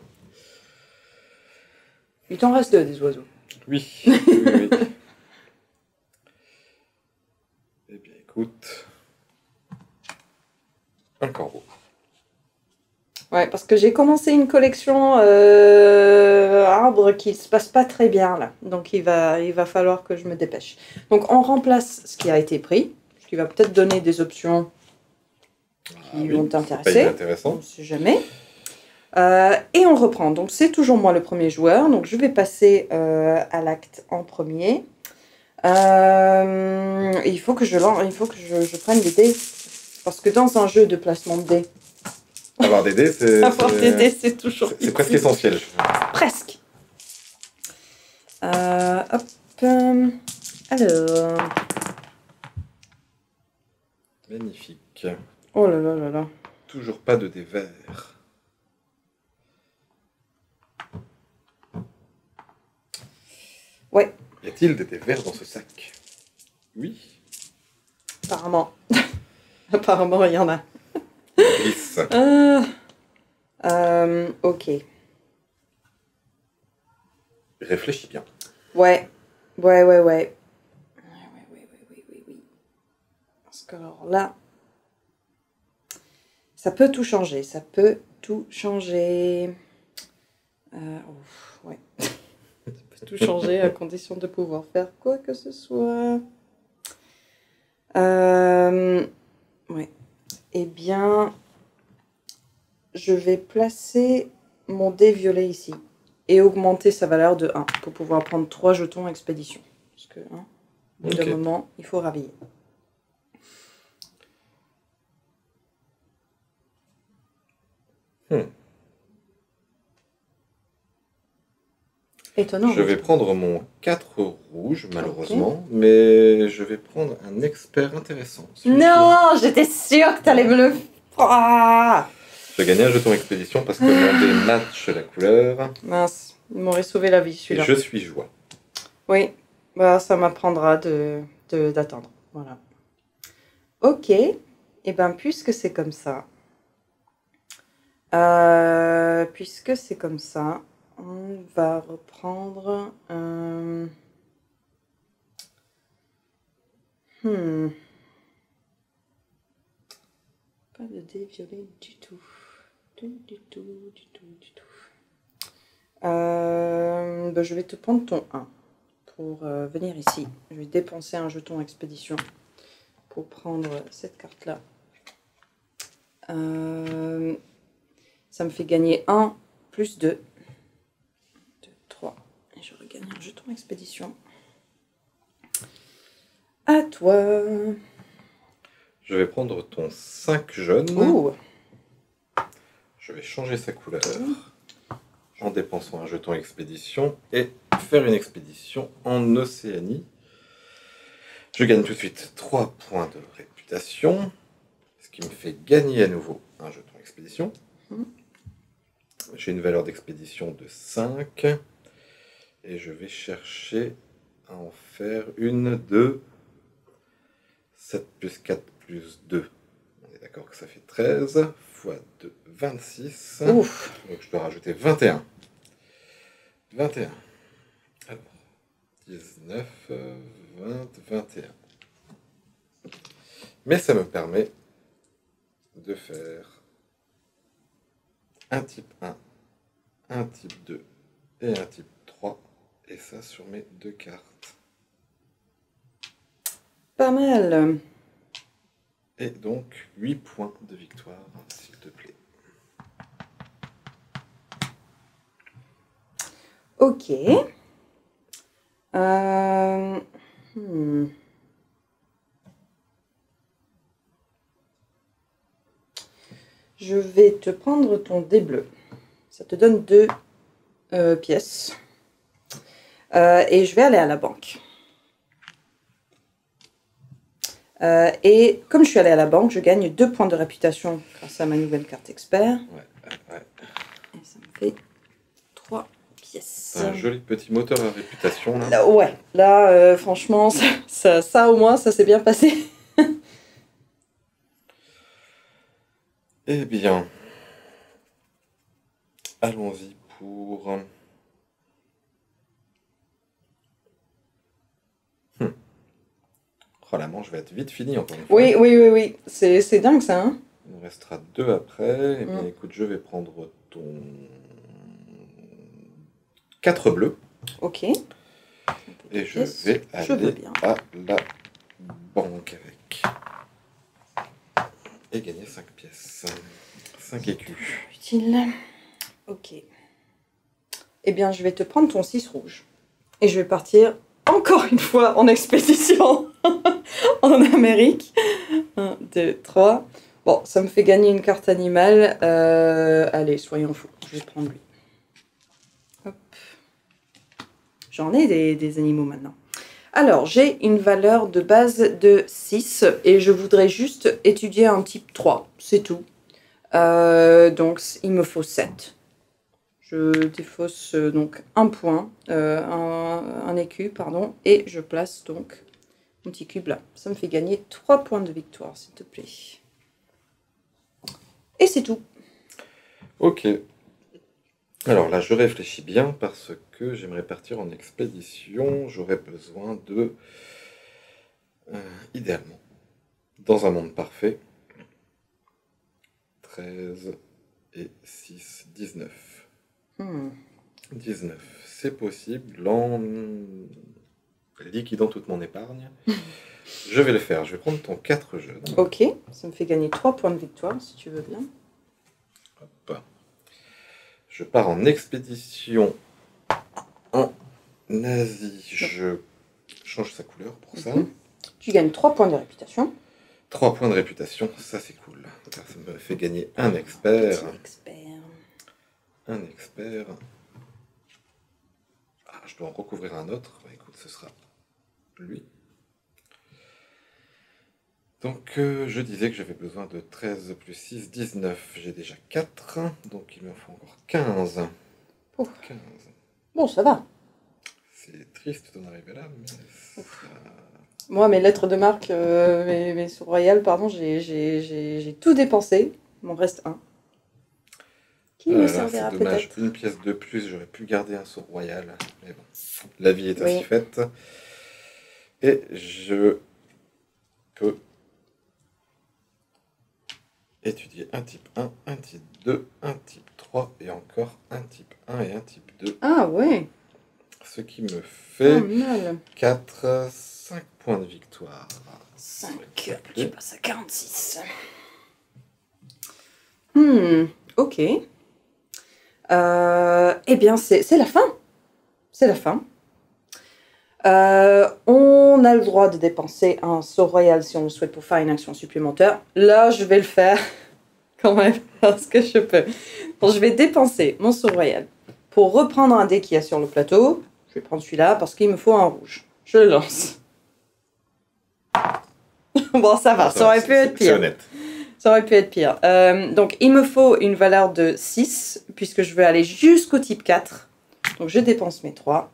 Il t'en reste deux des oiseaux. Oui. oui, oui. eh bien, écoute. Un corbeau. Ouais, parce que j'ai commencé une collection euh, arbre qui se passe pas très bien là. Donc il va, il va falloir que je me dépêche. Donc on remplace ce qui a été pris, ce qui va peut-être donner des options, Ah vont t'intéresser. sait jamais. Euh, et on reprend. Donc c'est toujours moi le premier joueur. Donc je vais passer euh, à l'acte en premier. Il faut que je, il faut que je, je prenne des dés. Parce que dans un jeu de placement de dés, Avoir des dés, c'est. avoir des dés, c'est toujours c'est- presque essentiel. Presque. Euh, hop. euh, alors. Magnifique. Oh là là là là. Toujours pas de dés verts. Ouais. Y a-t-il des dés verts dans ce sac? Oui. Apparemment. Apparemment, il y en a. Glisse. Euh, euh, ok. Réfléchis bien. Ouais. Ouais, ouais, ouais. Ouais, ouais, ouais, ouais, ouais, ouais, ouais. Parce que alors là. Ça peut tout changer. Ça peut tout changer. Euh, ouf, ouais. ça peut tout changer à condition de pouvoir faire quoi que ce soit. Euh, ouais. Eh bien, je vais placer mon dé violet ici et augmenter sa valeur de 1 pour pouvoir prendre 3 jetons expédition. Parce que, hein, au bout d'un moment, il faut rhabiller. Hmm. Étonnant. Je vais prendre mon 4 rouge, malheureusement, mais je vais prendre un expert intéressant. Non, j'étais sûre que t'allais me le. Ah Je vais gagner un jeton expédition parce que mon dé match la couleur. Mince, il m'aurait sauvé la vie celui-là. je suis joie. Oui, bah, ça m'apprendra de, de- d'attendre. Voilà. Ok, et ben puisque c'est comme ça, euh, puisque c'est comme ça, on va reprendre. Hmm. Pas de dé du tout. Du, du tout, du tout, du tout. Euh, bah, je vais te prendre ton 1 pour euh, venir ici. Je vais dépenser un jeton expédition pour prendre cette carte-là. Euh, ça me fait gagner 1 plus 2. 2, 3. Et je regagne un jeton expédition. À toi. Je vais prendre ton 5 jaune. Ouh. Je vais changer sa couleur en dépensant un jeton expédition et faire une expédition en Océanie. Je gagne tout de suite 3 points de réputation, ce qui me fait gagner à nouveau un jeton expédition. Mhm. J'ai une valeur d'expédition de 5 et je vais chercher à en faire une de 7 plus 4 plus 2. On est d'accord que ça fait 13 fois 2, 26. Ouf. Donc je dois rajouter 21. 21. Alors, 19, euh, 20, 21. Mais ça me permet de faire un type 1, un type 2 et un type 3. Et ça sur mes deux cartes. Pas mal. Et donc 8 points de victoire, s'il te plaît. Ok. Euh, hmm. Je vais te prendre ton dé bleu. Ça te donne deux euh, pièces. Euh, et je vais aller à la banque. Euh, et comme je suis allée à la banque, je gagne deux points de réputation grâce à ma nouvelle carte expert. Ouais, ouais. Et ça me fait trois pièces. C'est un joli petit moteur à réputation là. Là, ouais, là, euh, franchement, ça, ça, ça, au moins, ça s'est bien passé. Eh bien, allons-y pour. Hmm. Oh la manche va être vite finie encore une fois. Oui, oui, oui, oui. C'est dingue ça, hein Il nous restera deux après. Eh bien, Mm. écoute, je vais prendre ton. 4 bleus Ok. et je vais je aller bien. à la banque avec. Et gagner 5 pièces. 5 écus. Utile. Ok. Eh bien, je vais te prendre ton 6 rouge. Et je vais partir encore une fois en expédition en Amérique. 1, 2, 3. Bon, ça me fait gagner une carte animale. Euh, allez, soyons fous. Je vais prendre lui. J'en ai des, animaux maintenant. Alors, j'ai une valeur de base de 6 et je voudrais juste étudier un type 3. C'est tout. Euh, donc, il me faut 7. Je défausse euh, donc un point, euh, un écu, pardon, et je place donc mon petit cube là. Ça me fait gagner 3 points de victoire, s'il te plaît. Et c'est tout. Ok. Alors là, je réfléchis bien parce que j'aimerais partir en expédition. J'aurais besoin de. euh, idéalement, dans un monde parfait, 13 et 6, 19. Hmm. 19, c'est possible en liquidant toute mon épargne. je vais le faire. Je vais prendre ton 4 jeux. Ok, ça me fait gagner 3 points de victoire, si tu veux bien. Hop. Je pars en expédition en Asie. Je change sa couleur pour ça. Mhm. Tu gagnes 3 points de réputation. 3 points de réputation, ça c'est cool. Ça me fait gagner un expert. Petit expert. Un expert. Ah, je dois en recouvrir un autre. Bah, écoute, ce sera lui. Donc, euh, je disais que j'avais besoin de 13 plus 6, 19. J'ai déjà 4, donc il me faut encore 15. Ouf. 15. Bon, ça va. C'est triste d'en arriver là, mais Moi, mes lettres de marque, euh, mes, mes sous royales, pardon, j'ai- tout dépensé. Il m'en reste un. Qui Ah me là, servira peut-être. Une pièce de plus, j'aurais pu garder un sort royal. Mais bon, la vie est Oui. ainsi faite. Et je peux étudier un type 1, un type 2, un type 3 et encore un type 1 et un type 2. Ah ouais, Ce qui me fait mal. 4, 5 points de victoire. 5, tu passes à 46. Hmm, ok. Euh, eh bien, c'est la fin. C'est la fin. Euh, on a le droit de dépenser un sort royal si on le souhaite pour faire une action supplémentaire. Là, je vais le faire quand même parce que je peux. Bon, je vais dépenser mon sort royal pour reprendre un dé qu'il y a sur le plateau. Je vais prendre celui-là parce qu'il me faut un rouge. Je le lance. bon, ça va, ça aurait pu être C'est pire. honnête. Ça aurait pu être pire. Euh, donc, il me faut une valeur de 6, puisque je veux aller jusqu'au type 4. Donc, je dépense mes 3.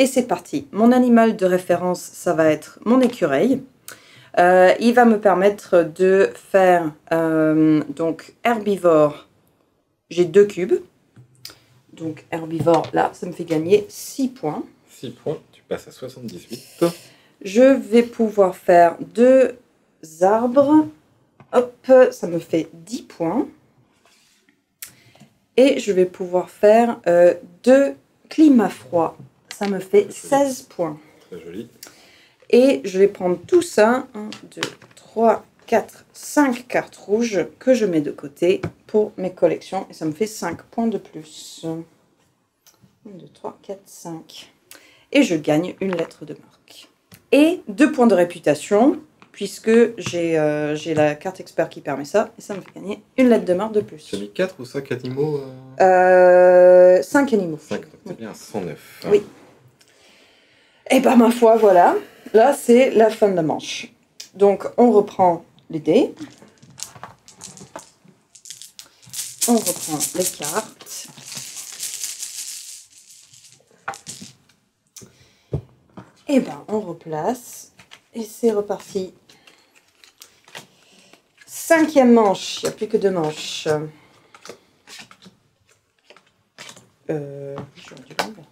Et c'est parti. Mon animal de référence, ça va être mon écureuil. Euh, il va me permettre de faire euh, donc herbivore. J'ai deux cubes. Donc, herbivore, là, ça me fait gagner 6 points. 6 points, tu passes à 78. Je vais pouvoir faire deux arbres. Hop, ça me fait 10 points. Et je vais pouvoir faire euh, deux climats froids. Ça me fait 16 points. Très joli. Et je vais prendre tout ça. 1, 2, 3, 4, 5 cartes rouges que je mets de côté pour mes collections. Et ça me fait 5 points de plus. 1, 2, 3, 4, 5. Et je gagne une lettre de marque. Et 2 points de réputation, puisque j'ai euh, j'ai la carte expert qui permet ça. Et ça me fait gagner une lettre de marque de plus. Tu as mis 4 ou 5 animaux euh... 5 animaux. 5, donc c'est bien 109. Oui. Et bah ma foi, voilà. Là, c'est la fin de la manche. Donc, on reprend les dés. On reprend les cartes. Et ben, on replace. Et c'est reparti. Cinquième manche. Il n'y a plus que deux manches. Euh, dû l'enlever.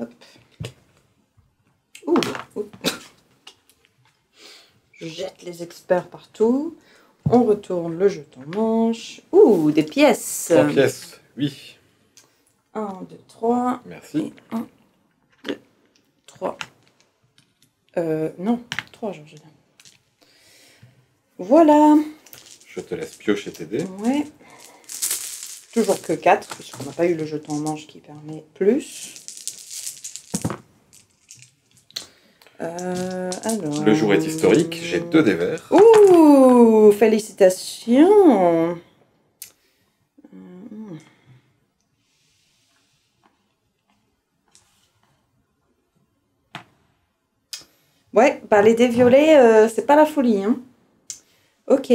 Hop. Ouh, ouh. Je jette les experts partout. On retourne le jeton manche. Ouh, des pièces. Trois pièces, oui. 1, 2, 3. Merci. 1, 2, 3. Euh, non, 3, Georgina. Voilà. Je te laisse piocher tes dés. Ouais. Toujours que 4, puisqu'on n'a pas eu le jeton manche qui permet plus. Euh, alors... Le jour est historique, j'ai deux dés verts. Ouh, félicitations. Ouais, bah les dés violets, euh, c'est pas la folie. Hein. Ok,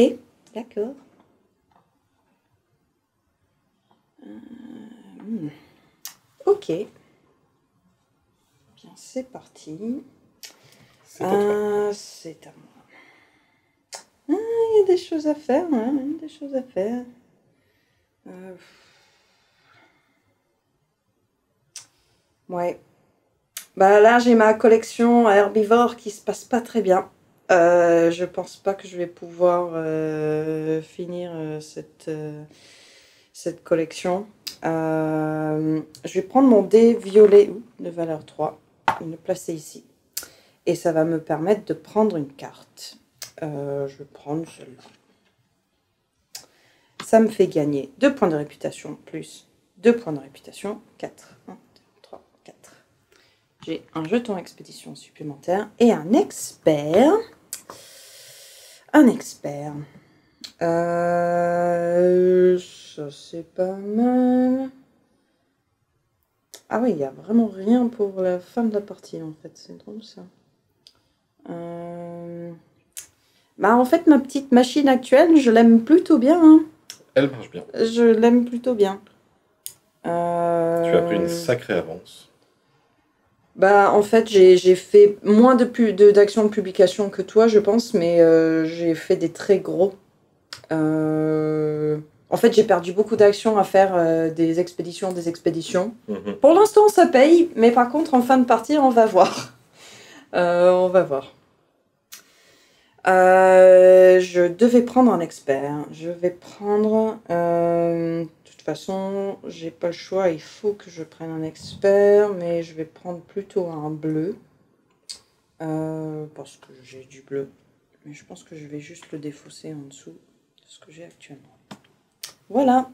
d'accord. Euh, hum. Ok. Bien, c'est parti. C'est à toi. Ah, c'est à moi. Ah, il y a des choses à faire, hein, des choses à faire. Euh, Ouais. Bah là, j'ai ma collection herbivore qui se passe pas très bien. Euh, je pense pas que je vais pouvoir euh, finir euh, cette, cette collection. Je vais prendre mon dé violet de valeur 3 et le placer ici. Et ça va me permettre de prendre une carte. Euh, je vais prendre celle-là. Ça me fait gagner 2 points de réputation plus 2 points de réputation. 4. 1, 2, 3, 4. J'ai un jeton expédition supplémentaire et un expert. Un expert. Euh, ça c'est pas mal. Ah oui, il n'y a vraiment rien pour la fin de la partie en fait. C'est drôle ça. Euh, Bah en fait ma petite machine actuelle, je l'aime plutôt bien. hein. Elle marche bien. Je l'aime plutôt bien. Euh, Tu as pris une sacrée avance. Bah, en fait, j'ai j'ai fait moins de pu- de- d'actions de, publication que toi, je pense, mais euh, j'ai fait des très gros. Euh, En fait, j'ai perdu beaucoup d'actions à faire euh, des expéditions, des expéditions. Mhm. Pour l'instant, ça paye, mais par contre, en fin de partie, on va voir. Euh, on va voir. Euh, je devais prendre un expert. Je vais prendre. euh, de toute façon, j'ai pas le choix. Il faut que je prenne un expert, mais je vais prendre plutôt un bleu. Parce que j'ai du bleu. Mais je pense que je vais juste le défausser en dessous de ce que j'ai actuellement. Voilà.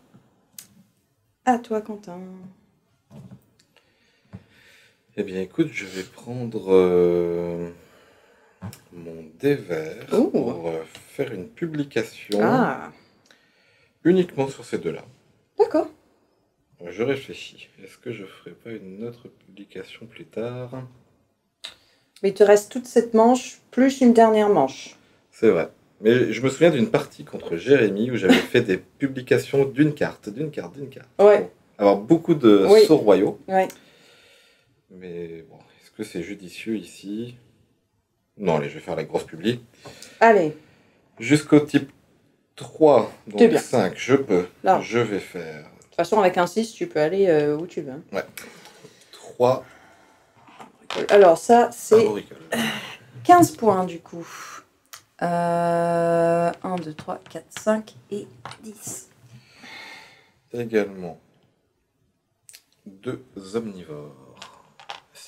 À toi, Quentin. Eh bien, écoute, je vais prendre euh, mon dé vert Oh. pour euh, faire une publication Ah, uniquement sur ces deux-là. d'accord. Je réfléchis. Est-ce que je ferai pas une autre publication plus tard? Mais il te reste toute cette manche, plus une dernière manche. C'est vrai. Mais je me souviens d'une partie contre Jérémy où j'avais fait des publications d'une carte, d'une carte, d'une carte. Ouais, Alors beaucoup de Oui. sauts royaux. ouais. Mais bon, est-ce que c'est judicieux ici? Non, allez, je vais faire la grosse publi. Allez, Jusqu'au type 3, C'est donc bien. 5, je peux. Là. Je vais faire de toute façon, avec un 6, tu peux aller euh, où tu veux. hein. 3 Alors, ça, c'est arboricoles. 15 points du coup. Euh, 1, 2, 3, 4, 5 et 10. Également deux omnivores.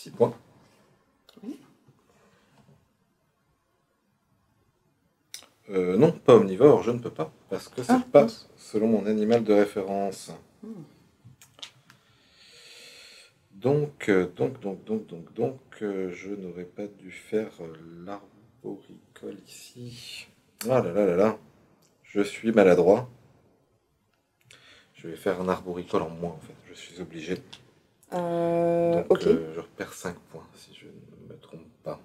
6 points. Euh, non, pas omnivore, je ne peux pas, parce que c'est Ah, pas selon mon animal de référence. Hmm. Donc, euh, donc, donc, donc, donc, donc, euh, je n'aurais pas dû faire l'arboricole ici. Ah là là là là, je suis maladroit. Je vais faire un arboricole en moins, en fait, je suis obligé. Euh, Donc, ok. euh, je repère 5 points, si je ne me trompe pas.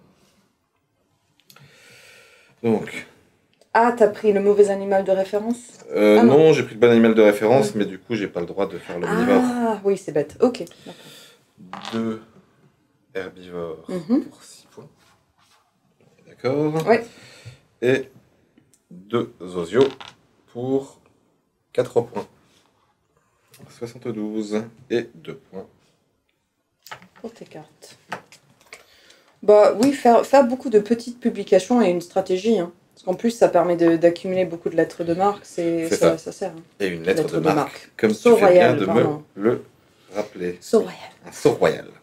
Donc, Ah, t'as pris le mauvais animal de référence euh, Ah, non. non, j'ai pris le bon animal de référence, mais du coup, j'ai pas le droit de faire l'omnivore. Ah, oui, c'est bête. Ok. Deux herbivores Mhm. pour 6 points. D'accord Ouais. Et deux osios pour 4 points. 72 et 2 points. Pour tes cartes. Bah oui, faire, faire beaucoup de petites publications est une stratégie. hein. Parce qu'en plus, ça permet d'accumuler beaucoup de lettres de marque. C'est ça, ça. ça sert. hein. Et une lettre, Lettre de de marque. marque. Comme Sceau tu fais bien royal, de pardon. me le rappeler. So royal. Un royal.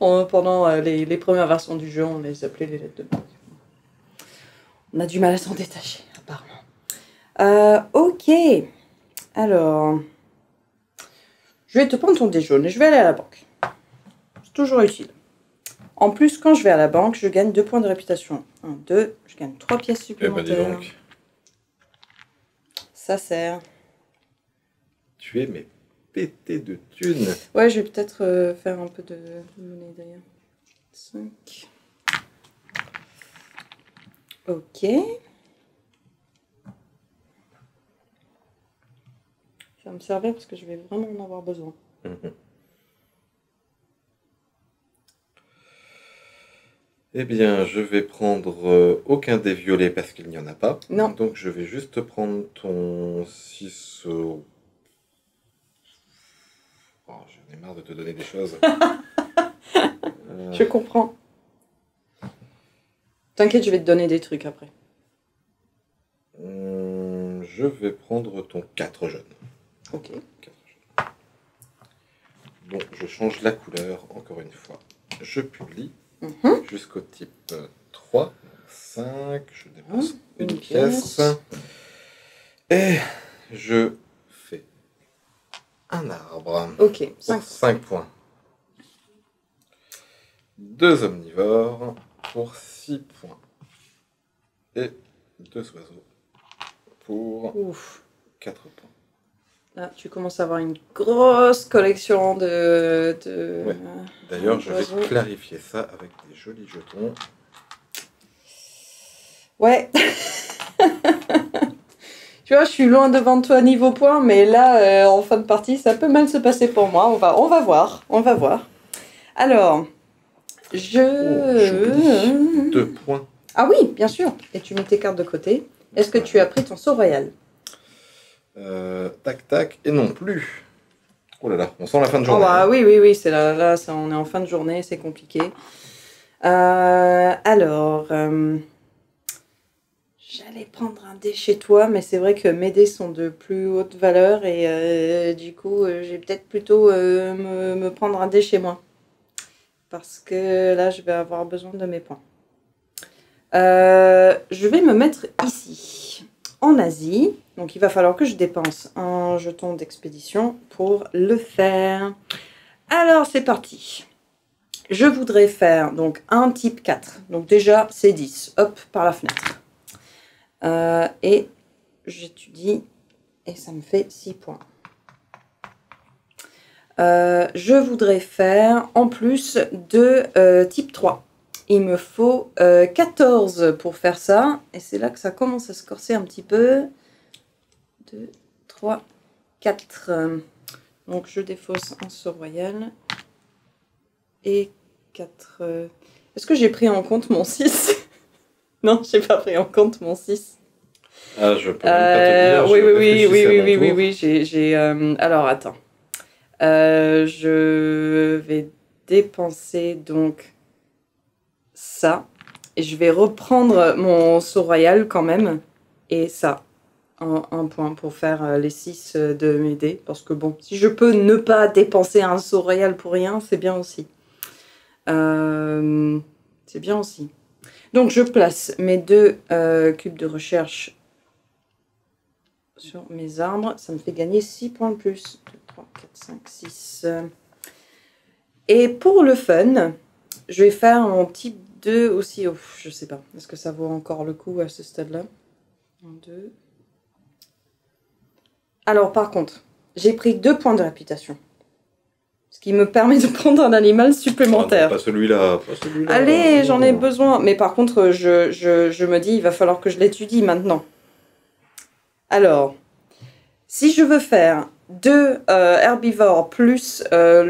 En- pendant euh, les, les premières versions du jeu, on les appelait les lettres de marque. On a du mal à s'en détacher, apparemment. Euh, ok. Alors, je vais te prendre ton dé jaune et je vais aller à la banque. Toujours utile. En plus, quand je vais à la banque, je gagne 2 points de réputation. 1, 2, je gagne 3 pièces Eh ben dis supplémentaires. donc, Ça sert. tu es mais pété de thunes. Ouais, je vais peut-être euh, faire un peu de monnaie d'ailleurs. 5. Ok. Ça va me servir parce que je vais vraiment en avoir besoin. Mhm. Eh bien, je vais prendre euh, aucun des violets parce qu'il n'y en a pas. Non. Donc, je vais juste prendre ton 6. euh, Oh, J'en ai marre de te donner des choses. Euh, Je comprends. T'inquiète, je vais te donner des trucs après. hum, je vais prendre ton 4 jaune. Ok. Bon, je change la couleur encore une fois. Je publie Mhm. jusqu'au type euh, 3, 5, je dépense Hum, une, une pièce. pièce. Et je fais un arbre Ok. pour 5. 5 points. Deux omnivores pour 6 points. Et deux oiseaux pour Ouf. 4 points. Là, tu commences à avoir une grosse collection de. de... Ouais. D'ailleurs, je vais clarifier ça avec des jolis jetons. Ouais. tu vois, je suis loin devant toi niveau points, mais là, euh, en fin de partie, ça peut mal se passer pour moi. On va, on va voir. On va voir. Alors, je. Oh. Deux points. ah oui, bien sûr. Et tu mets tes cartes de côté. Est-ce que tu as pris ton saut royal? Euh, tac, tac, et non plus. Oh là là, on sent la fin de Oh journée. bah hein. oui, oui, oui, c'est là, là ça, on est en fin de journée, c'est compliqué. Euh, alors, euh, j'allais prendre un dé chez toi, mais c'est vrai que mes dés sont de plus haute valeur et du coup, j'ai peut-être plutôt me, me prendre un dé chez moi. Parce que là, je vais avoir besoin de mes points. Euh, je vais me mettre ici, en Asie. Donc il va falloir que je dépense un jeton d'expédition pour le faire. Alors c'est parti. Je voudrais faire donc un type 4. Donc déjà c'est 10. Hop, par la fenêtre. Euh, et j'étudie et ça me fait 6 points. Euh, je voudrais faire en plus de euh, type 3. Il me faut euh, 14 pour faire ça. Et c'est là que ça commence à se corser un petit peu. 2, 3, 4. Donc je défausse un sort royal. Et 4. Est-ce que j'ai pris en compte mon 6 Non, j'ai pas pris en compte mon 6. Ah, je peux Euh, pas te dire. oui, je oui, oui, oui, oui, oui, oui, j'ai, euh, alors, attends. Euh, je vais dépenser donc ça. Et je vais reprendre mon saut royal quand même. Et ça. Un, point pour faire euh, les 6 de mes dés. Parce que bon, si je peux ne pas dépenser un saut royal pour rien, c'est bien aussi. Euh, c'est bien aussi. Donc je place mes deux euh, cubes de recherche sur mes arbres. Ça me fait gagner 6 points de plus. 2, 3, 4, 5, 6. Et pour le fun, je vais faire mon petit 2 aussi. Oh, je sais pas. Est-ce que ça vaut encore le coup à ce stade-là? 1, 2. Alors par contre, j'ai pris 2 points de réputation. Ce qui me permet de prendre un animal Ah, supplémentaire. non, pas celui-là. pas celui-là. Allez, j'en ai besoin. Mais par contre, je, je, je me dis, il va falloir que je l'étudie maintenant. Alors, si je veux faire deux euh, herbivores plus euh,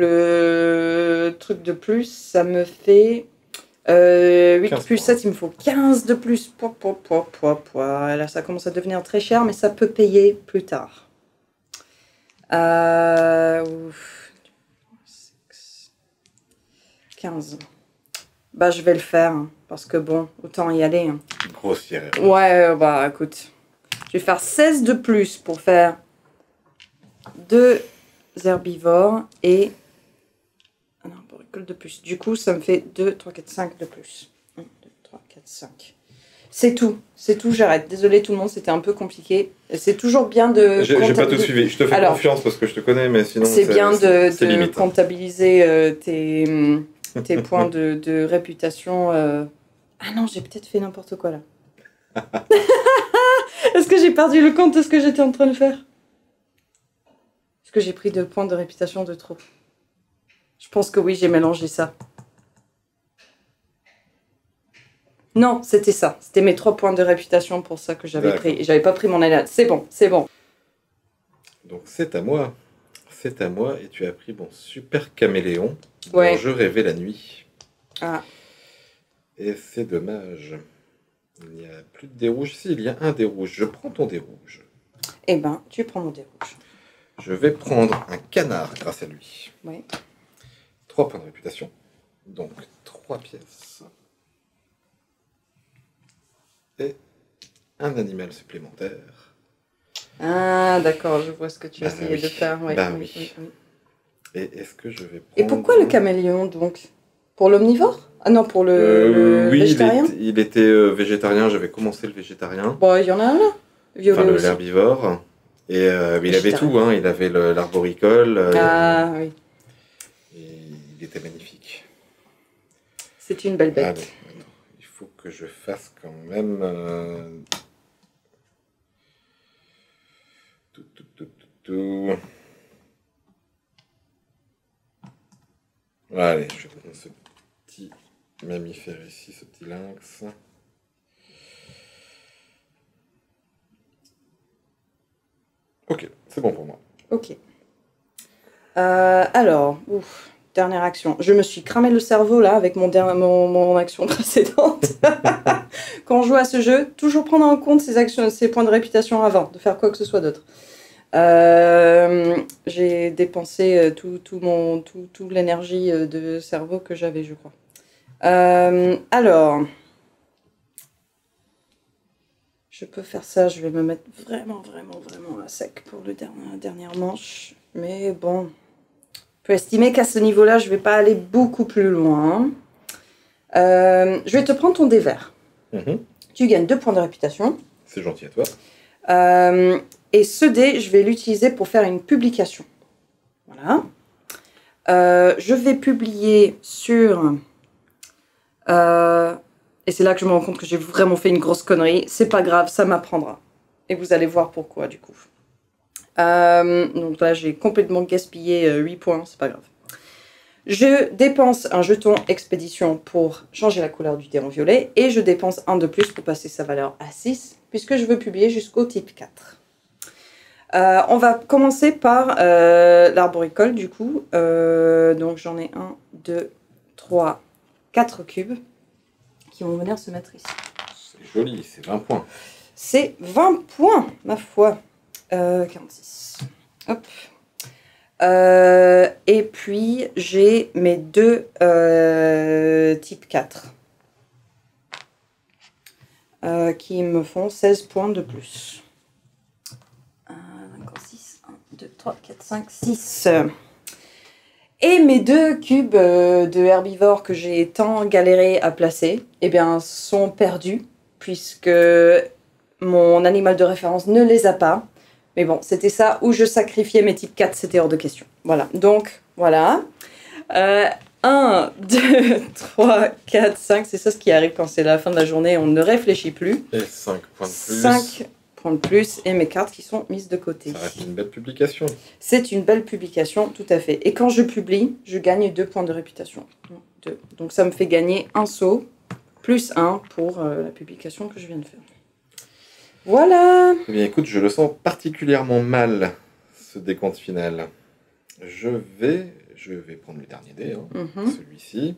le truc de plus, ça me fait euh, 8 15 plus points. 7, il me faut 15 de plus. Pouah, pouah, pouah, pouah, pouah. Là, ça commence à devenir très cher, mais ça peut payer plus tard. Euh, ouf. 15. Bah, je vais le faire, hein, parce que bon, autant y aller. hein. Grossière. Ouais, euh, bah écoute. Je vais faire 16 de plus pour faire deux herbivores et un arboricole de plus. Du coup, ça me fait 2, 3, 4, 5 de plus. 1, 2, 3, 4, 5. C'est tout, c'est tout, j'arrête. Désolé tout le monde, c'était un peu compliqué. C'est toujours bien de. J'ai pas tout suivi. Je te fais Alors, confiance parce que je te connais, mais sinon. C'est bien de, hein. comptabiliser euh, tes, tes points de, de réputation. euh. Ah non, j'ai peut-être fait n'importe quoi là. Est-ce que j'ai perdu le compte de ce que j'étais en train de faire? Est-ce que j'ai pris deux points de réputation de trop? Je pense que oui, j'ai mélangé ça. Non, c'était ça. C'était mes trois points de réputation pour ça que j'avais pris. Et j'avais pas pris mon alerte. C'est bon, c'est bon. Donc c'est à moi. C'est à moi et tu as pris mon super caméléon Ouais. dont je rêvais la nuit. Ah. Et c'est dommage. Il n'y a plus de dés rouges. Si, il y a un dé rouge. Je prends ton dé rouge. Eh ben, tu prends mon dé rouge. Je vais prendre un canard grâce à lui. Oui. 3 points de réputation. Donc 3 pièces. Et un animal supplémentaire. Ah, d'accord, je vois ce que tu Bah essayais oui. de faire. ouais, Bah oui, oui. oui, oui. Et est-ce que je vais prendre... Et pourquoi le caméléon donc? Pour l'omnivore? Ah non, pour le, Euh, le Oui, il, végétarien? est- il était euh, végétarien. J'avais commencé le végétarien. Bon, il y en a un là. Violet Enfin, le- aussi. l'herbivore. Et euh, il avait tout, hein. il avait le- l'arboricole. Ah oui, et il était magnifique. c'est une belle bête. Faut que je fasse quand même. euh, Tout, tout, tout, tout, tout. Allez, je vais prendre ce petit mammifère ici, ce petit lynx. Ok, c'est bon pour moi. Ok. Euh, alors, ouf, dernière action. Je me suis cramé le cerveau là avec mon, mon, mon action précédente. Quand on joue à ce jeu, toujours prendre en compte ses, actions, ses points de réputation avant de faire quoi que ce soit d'autre. Euh, J'ai dépensé euh, tout, tout mon, tout, tout l'énergie euh, de cerveau que j'avais, je crois. Alors, je peux faire ça. Je vais me mettre vraiment, vraiment, vraiment à sec pour le dernier, la dernière manche. Mais bon, on peut estimer qu'à ce niveau-là, je vais pas aller beaucoup plus loin. Euh, je vais te prendre ton dé vert. Mhm. Tu gagnes deux points de réputation. C'est gentil à toi. Euh, et ce dé, je vais l'utiliser pour faire une publication. Voilà. Euh, je vais publier sur. et c'est là que je me rends compte que j'ai vraiment fait une grosse connerie. C'est pas grave, ça m'apprendra. Et vous allez voir pourquoi, du coup. Euh, donc là, j'ai complètement gaspillé euh, 8 points, c'est pas grave. Je dépense un jeton expédition pour changer la couleur du dé en violet et je dépense un de plus pour passer sa valeur à 6 puisque je veux publier jusqu'au type 4. Euh, on va commencer par euh, l'arboricole du coup. Euh, donc j'en ai 1, 2, 3, 4 cubes qui vont venir se mettre ici. C'est joli, c'est 20 points. C'est 20 points, ma foi. Euh, 46. Hop. Euh, et puis, j'ai mes deux euh, type 4 euh, qui me font 16 points de plus. Euh, encore 6. 1, 2, 3, 4, 5, 6. Et mes deux cubes euh, de herbivores que j'ai tant galéré à placer, eh bien, sont perdus puisque mon animal de référence ne les a pas. Mais bon, c'était ça où je sacrifiais mes types 4, c'était hors de question. Voilà, donc voilà. Euh, 1, 2, 3, 4, 5, c'est ça ce qui arrive quand c'est la fin de la journée, on ne réfléchit plus. Et 5 points de plus. 5 points de plus et mes cartes qui sont mises de côté. Reste une belle publication. C'est une belle publication, tout à fait. Et quand je publie, je gagne deux points de réputation. Deux. Donc ça me fait gagner un saut plus un pour euh, la publication que je viens de faire. Voilà. Eh bien, écoute, je le sens particulièrement mal, ce décompte final. Je vais, je vais prendre le dernier dé, hein, Mhm. celui-ci,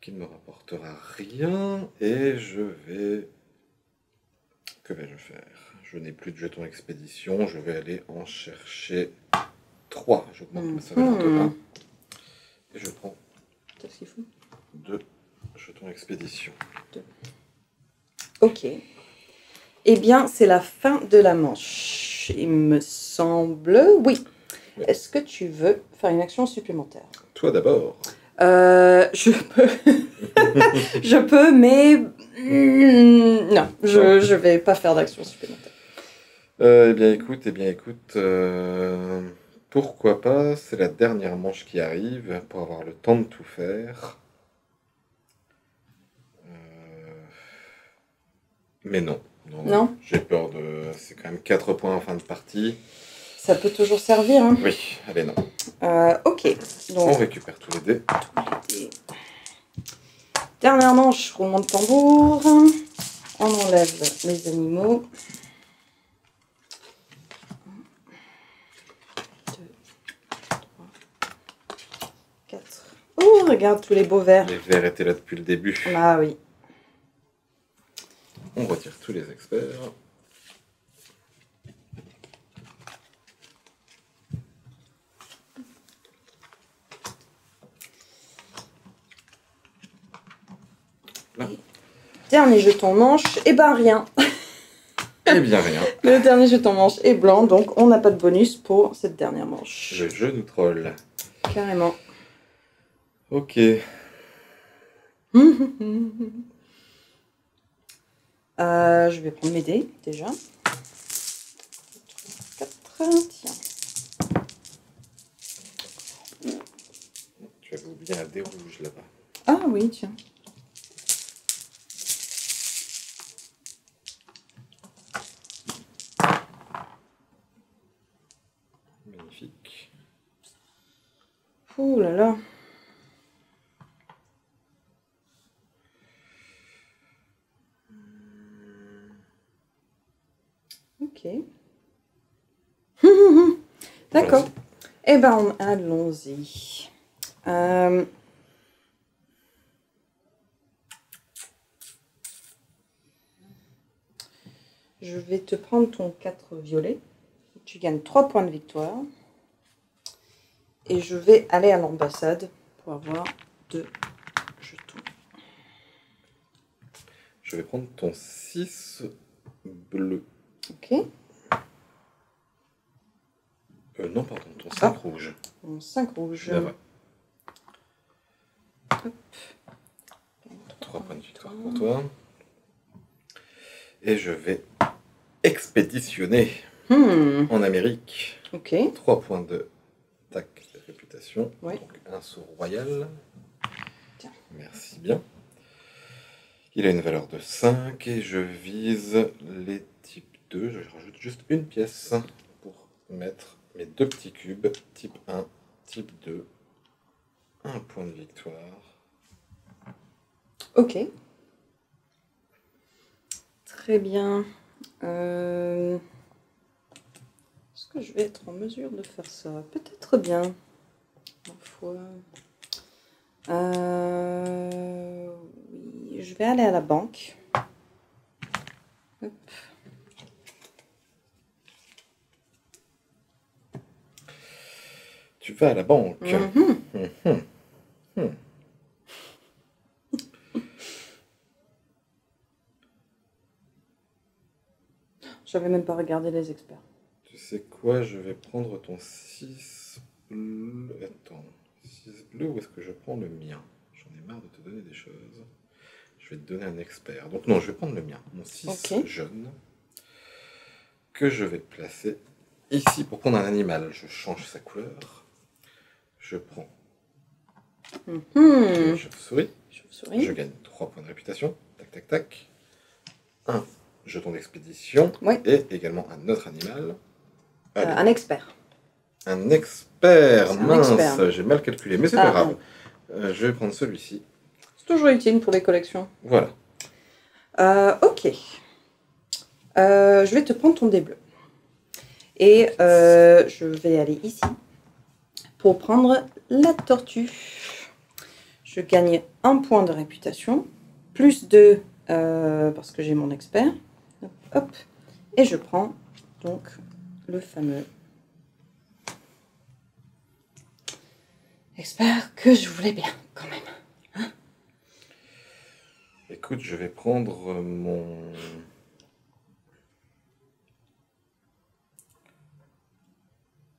qui ne me rapportera rien, et je vais... Que vais-je faire? Je n'ai plus de jetons expédition, je vais aller en chercher 3. J'augmente ma valeur de. 1. Et je prends Qu'est-ce qu'il faut? 2 jetons expédition. Ok. Eh bien, c'est la fin de la manche. Il me semble. Oui. Oui. Est-ce que tu veux faire une action supplémentaire? Toi d'abord. Euh, Je peux. je peux, mais. Hmm, Non, je, je vais pas faire d'action supplémentaire. Euh, eh bien écoute, eh bien écoute, euh, pourquoi pas, c'est la dernière manche qui arrive pour avoir le temps de tout faire. Euh, Mais non, non, Non j'ai peur de... C'est quand même 4 points en fin de partie. Ça peut toujours servir. Hein. Oui, allez non, Euh, ok. on Donc, récupère tous les dés. dernière manche, roulement de tambour. On enlève les animaux. Deux, trois, quatre. Oh, regarde tous les beaux verres. Les verts étaient là depuis le début. Ah oui. On retire tous les experts. Dernier jeton manche, et ben rien. Eh bien rien, Le dernier jeton manche est blanc, donc on n'a pas de bonus pour cette dernière manche. le jeu nous troll. Carrément. Ok, Euh, je vais prendre mes dés déjà. 4, tiens. tu avais oublié un dé rouge là-bas. Ah oui, tiens. Magnifique. Ouh là là. Ok. D'accord. Eh ben, on- allons-y. Euh, Je vais te prendre ton 4 violet. Tu gagnes 3 points de victoire. Et je vais aller à l'ambassade pour avoir deux jetons. Je vais prendre ton 6 bleu. Ok. Euh, non, pardon, ton 5 rouge. Mon 5 rouge. Là, ouais. Hop. 3 points de victoire pour toi. Et je vais expéditionner Hmm, en Amérique. ok. 3 points de tac de réputation. Ouais. Donc un saut royal. Tiens. Merci bien. Il a une valeur de 5 et je vise les types 2. Je rajoute juste une pièce pour mettre mes deux petits cubes. Type 1, type 2. Un point de victoire. Ok. Très bien. Euh, Est-ce que je vais être en mesure de faire ça? Peut-être bien. Ma foi. Euh, Oui, je vais aller à la banque. Tu vas à la banque. Mhm. Mhm. Mhm. J'avais même pas regardé les experts. Tu sais quoi, je vais prendre ton 6 bleu. Attends, 6 bleu ou est-ce que je prends le mien? J'en ai marre de te donner des choses. Je vais te donner un expert. Donc non, je vais prendre le mien, mon 6 Ok. jaune, que je vais placer ici pour prendre un animal. Je change sa couleur. Je prends une chauve-souris. Je gagne 3 points de réputation. Tac, tac, tac. 1, jeton d'expédition Oui. et également un autre animal. Euh, un expert. Un expert, un mince, j'ai mal calculé, mais c'est Ah, pas grave. Euh, je vais prendre celui-ci. C'est toujours utile pour les collections. Voilà. Euh, ok. Je vais te prendre ton dé bleu. Et je vais aller ici pour prendre la tortue. Je gagne un point de réputation, plus deux euh, parce que j'ai mon expert. Et je prends donc le fameux expert que je voulais bien quand même. Écoute, je vais prendre mon.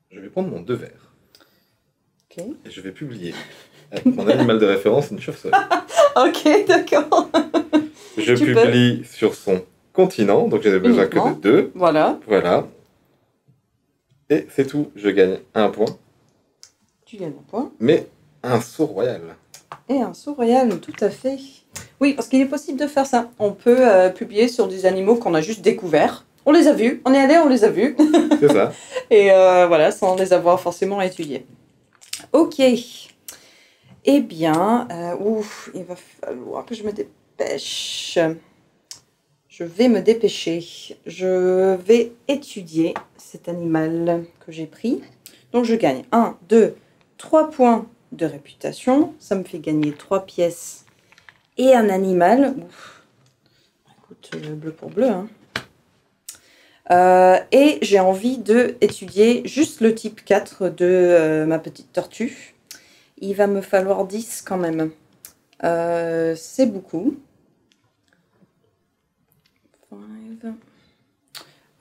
Je vais prendre mon deux verres Et je vais publier avec mon animal de référence une chauve-souris. Ok, d'accord. Je Tu peux. publie sur son continent, donc je n'ai besoin que de deux. Voilà. Voilà. Et c'est tout, je gagne un point, Tu gagnes un point. mais un saut royal. Et un saut royal, tout à fait. Oui, parce qu'il est possible de faire ça. On peut euh, publier sur des animaux qu'on a juste découverts. On les a vus, on est allé, on les a vus. C'est ça. Et euh, voilà, sans les avoir forcément étudiés. Ok. Eh bien, euh, il va falloir que je me dépêche. Je vais me dépêcher. Je vais étudier cet animal que j'ai pris. Donc je gagne 1, 2, 3 points de réputation. Ça me fait gagner 3 pièces et un animal. Ouf. Écoute, euh, bleu pour bleu. Hein. Euh, et j'ai envie de étudier juste le type 4 de euh, ma petite tortue. Il va me falloir 10 quand même. Euh, c'est beaucoup.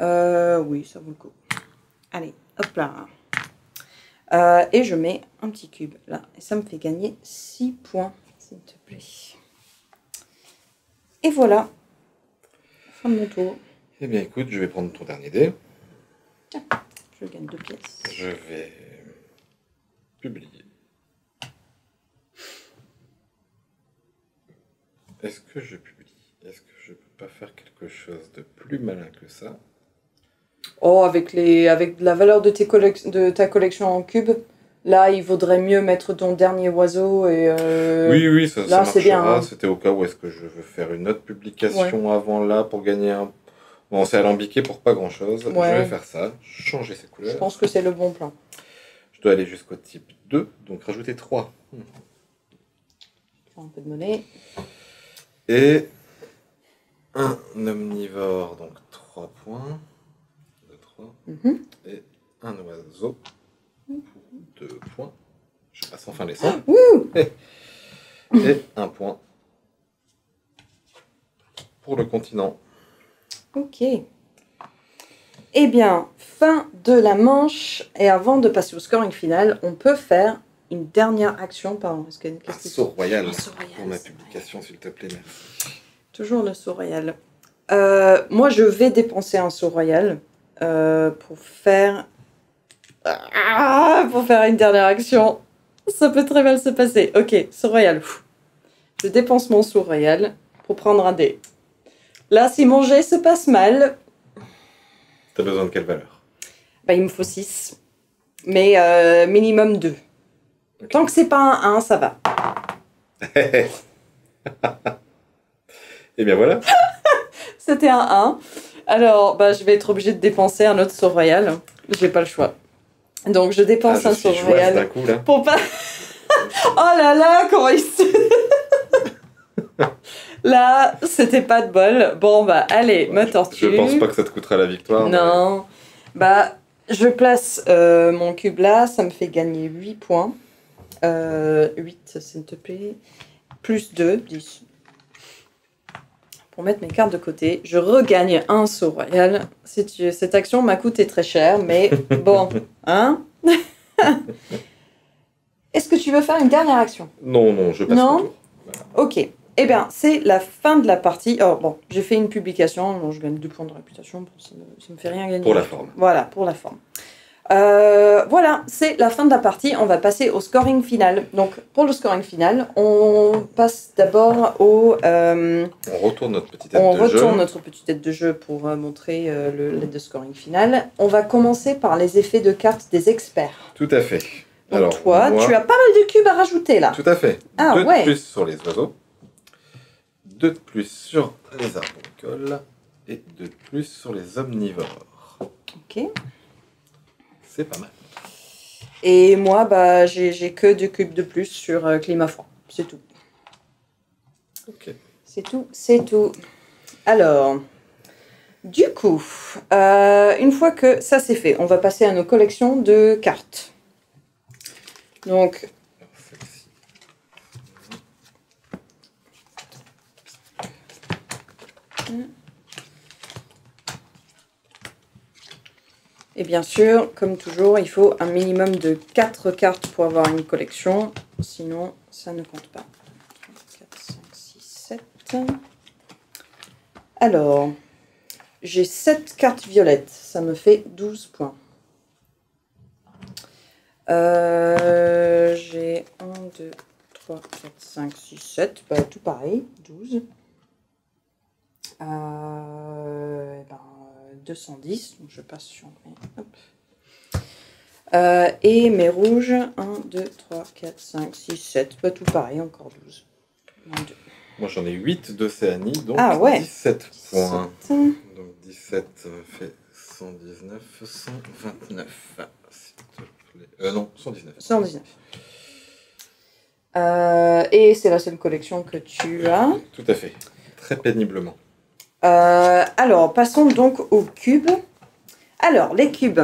Oui, ça vaut le coup. Allez, hop là. Et je mets un petit cube là. Et ça me fait gagner 6 points, s'il te plaît. Et voilà. Fin de mon tour. Eh bien écoute, je vais prendre ton dernier dé. Je gagne 2 pièces. Je vais publier. Est-ce que je publie? Est-ce que je peux pas faire quelque chose de plus malin que ça? Oh, avec, les, avec la valeur de, tes collec- de ta collection en cubes, là, il vaudrait mieux mettre ton dernier oiseau et... euh, Oui, oui, ça, ça là, bien, marchera. hein. C'était au cas où est-ce que je veux faire une autre publication avant là pour gagner un... Bon, c'est alambiqué pour pas grand-chose. Ouais. Je vais faire ça, changer ses Je couleurs. pense que c'est le bon plan. Je dois aller jusqu'au type 2, donc rajouter 3. Un peu de monnaie. Et un omnivore, donc 3 points. 2, 3. Mhm. Et un oiseau, 2 points. Je passe enfin les 100. Wouh Et un point pour le continent. Ok. Eh bien, fin de la manche. Et avant de passer au scoring final, on peut faire une dernière action. Pardon, est-ce que... Un saut royal Un saut royal, pour ma publication, s'il te plaît. merci. Toujours le saut royal. Euh, moi, je vais dépenser un saut royal euh, pour faire. Ah, pour faire une dernière action. Ça peut très mal se passer. Ok, saut royal. Je dépense mon saut royal pour prendre un dé. Là, si mon jet se passe mal, T'as besoin de quelle valeur? Bah, il me faut 6. Mais euh, minimum 2. Ok. Tant que c'est pas un 1, ça va. Et bien voilà. C'était un 1. Alors, bah, je vais être obligée de dépenser un autre saut royal. J'ai pas le choix. Donc, je Ah, dépense je un suis saut jouasse royal. d'un coup là. Pour pas. oh là là, comment il se. Là, c'était pas de bol. Bon, bah, allez, me tortue. Je pense pas que ça te coûtera la victoire. mais- Non. Bah, je place euh, mon cube là, ça me fait gagner 8 points. Euh, 8, s'il te plaît. Plus 2, 10. Pour mettre mes cartes de côté, je regagne un saut royal. Cette action m'a coûté très cher, mais bon, hein Est-ce que tu veux faire une dernière action? Non, non, je passe Non? tour. Ok. Eh bien, c'est la fin de la partie. Oh, bon, j'ai fait une publication. Bon, je gagne deux points de réputation. Bon, ça, me, ça me fait rien gagner. Pour la forme. Voilà, pour la forme. Euh, voilà, c'est la fin de la partie. On va passer au scoring final. Donc, pour le scoring final, on passe d'abord au. euh, On retourne notre petite tête on de retourne jeu. notre petite tête de jeu pour euh, montrer le l'aide de scoring final. On va commencer par les effets de cartes des experts. Tout à fait. Donc, Alors, toi, moi- tu as pas mal de cubes à rajouter là. Tout à fait. Ah, Deux ouais. de plus sur les oiseaux. De plus sur les arboricoles. Et de plus sur les omnivores. Ok. C'est pas mal. Et moi, bah, j'ai j'ai que deux cubes de plus sur euh, climat froid. C'est tout. Ok. C'est tout, c'est tout. Alors, du coup, euh, une fois que ça c'est fait, on va passer à nos collections de cartes. Donc, Alors, celle-ci. Et bien sûr, comme toujours, il faut un minimum de 4 cartes pour avoir une collection. Sinon, ça ne compte pas. 4, 5, 6, 7. Alors, j'ai 7 cartes violettes. Ça me fait 12 points. Euh, j'ai 1, 2, 3, 4, 5, 6, 7. Bah, tout pareil, 12. Euh, ben, 210, donc je passe sur. Euh, et mes rouges, 1, 2, 3, 4, 5, 6, 7. Pas tout pareil, encore 12. Un, deux, Moi j'en ai 8 d'Océanie, donc Ah ouais. 17 points. 17. Donc 17 euh, fait 119, 129. S'il te plaît. Euh, non, 119. 119. Euh, et c'est la seule collection que tu as. Tout à fait. Très péniblement. Euh, alors, passons donc aux cubes. Alors, les cubes.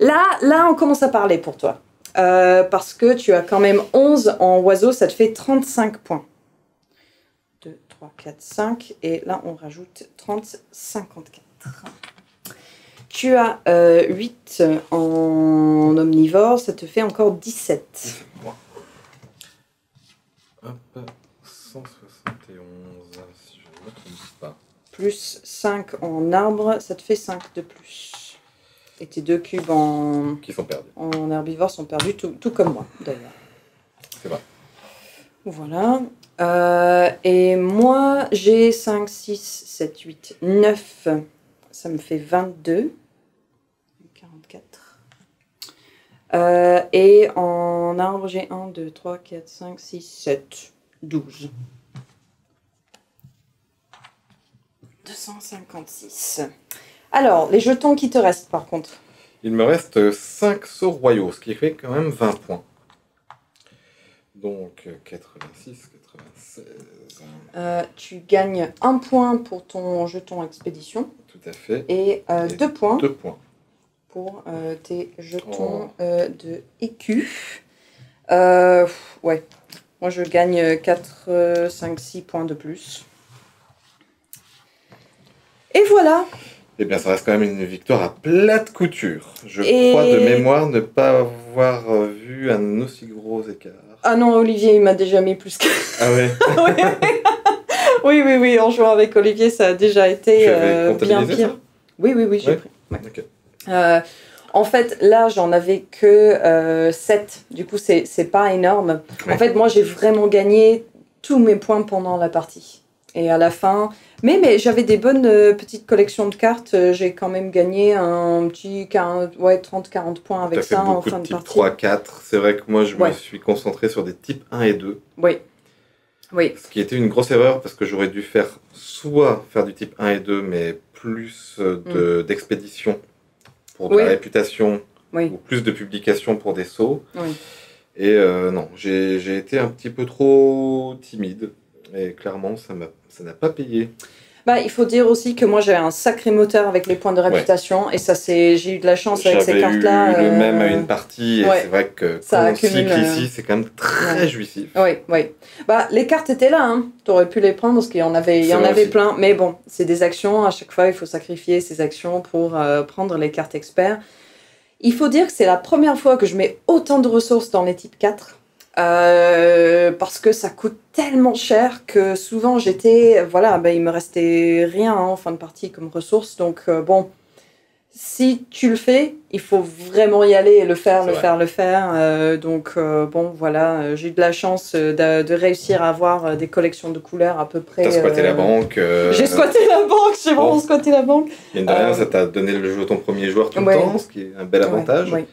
Là, là, on commence à parler pour toi. Euh, parce que tu as quand même 11 en oiseau, ça te fait 35 points. 2, 3, 4, 5. Et là, on rajoute 30, 54. Tu as euh, 8 en omnivore, ça te fait encore 17. Moi. Hop, 171, si je ne. Plus 5 en arbre, ça te fait 5 de plus. Et tes deux cubes en, Qui sont perdus. en herbivore sont perdus, tout, tout comme moi d'ailleurs. C'est vrai. Voilà. Euh, et moi, j'ai 5, 6, 7, 8, 9. Ça me fait 22. 44. Euh, et en arbre, j'ai 1, 2, 3, 4, 5, 6, 7, 12. 256. Alors, les jetons qui te restent par contre? Il me reste 5 sauts royaux, ce qui fait quand même 20 points. Donc euh, 86, 96. Euh, tu gagnes un point pour ton jeton expédition Tout à fait. et euh, Et deux points 2 points. pour euh, tes jetons Oh. euh, de écu. Ouais, moi je gagne 4, 5, 6 points de plus. Et voilà, Eh bien, ça reste quand même une victoire à plate couture. Je Et- crois de mémoire ne pas avoir euh, vu un aussi gros écart. ah non, Olivier il m'a déjà mis plus que. Ah ouais oui, oui, oui, en jouant avec Olivier ça a déjà été euh, bien pire. ça Oui, oui, oui, j'ai Ouais. pris. ouais. Euh, en fait, là, j'en avais que 7. Du coup, c'est c'est pas énorme. Ouais. En fait, moi, j'ai vraiment gagné tous mes points pendant la partie. Et à la fin. Mais, mais j'avais des bonnes euh, petites collections de cartes. Euh, J'ai quand même gagné un petit 40, ouais, 30-40 points avec fait ça en fin de de types partie. 3, 4. C'est vrai que moi, je Ouais. me suis concentré sur des types 1 et 2. Oui. Oui. Ce qui était une grosse erreur parce que j'aurais dû faire soit faire du type 1 et 2, mais plus euh, de- d'expédition pour de Mm. Oui. la réputation Oui. ou plus de publications pour des sauts. Oui. Et euh, non, j'ai j'ai été un petit peu trop timide. Et clairement, ça m'a- ça n'a pas payé. Bah, il faut dire aussi que moi, j'ai un sacré moteur avec les points de réputation. Et ça, c'est j'ai eu de la chance avec ces J'avais eu le euh, même à une partie. Et ouais. c'est vrai que Ça quand on cycle euh, ici, c'est quand même très ouais. jouissif. Oui, oui. Bah, les cartes étaient là, hein. T'aurais pu les prendre parce qu'il y en avait, il y en avait aussi. plein. Mais bon, c'est des actions. À chaque fois, il faut sacrifier ses actions pour euh, prendre les cartes experts. Il faut dire que c'est la première fois que je mets autant de ressources dans les types 4. Euh, parce que ça coûte tellement cher que souvent j'étais, voilà, ben, il me restait rien hein, en fin de partie comme ressources. Donc euh, bon, si tu le fais, il faut vraiment y aller et le faire, le vrai. faire, le faire. Euh, donc, bon, voilà, j'ai eu de la chance de, de réussir à avoir des collections de couleurs à peu près. T'as squatté la banque. J'ai squatté la banque, j'ai vraiment bon. squatté la banque. Rien, Euh, ça t'a donné le jeton premier joueur tout Ouais. le temps, ce qui est un bel avantage. Ouais, ouais.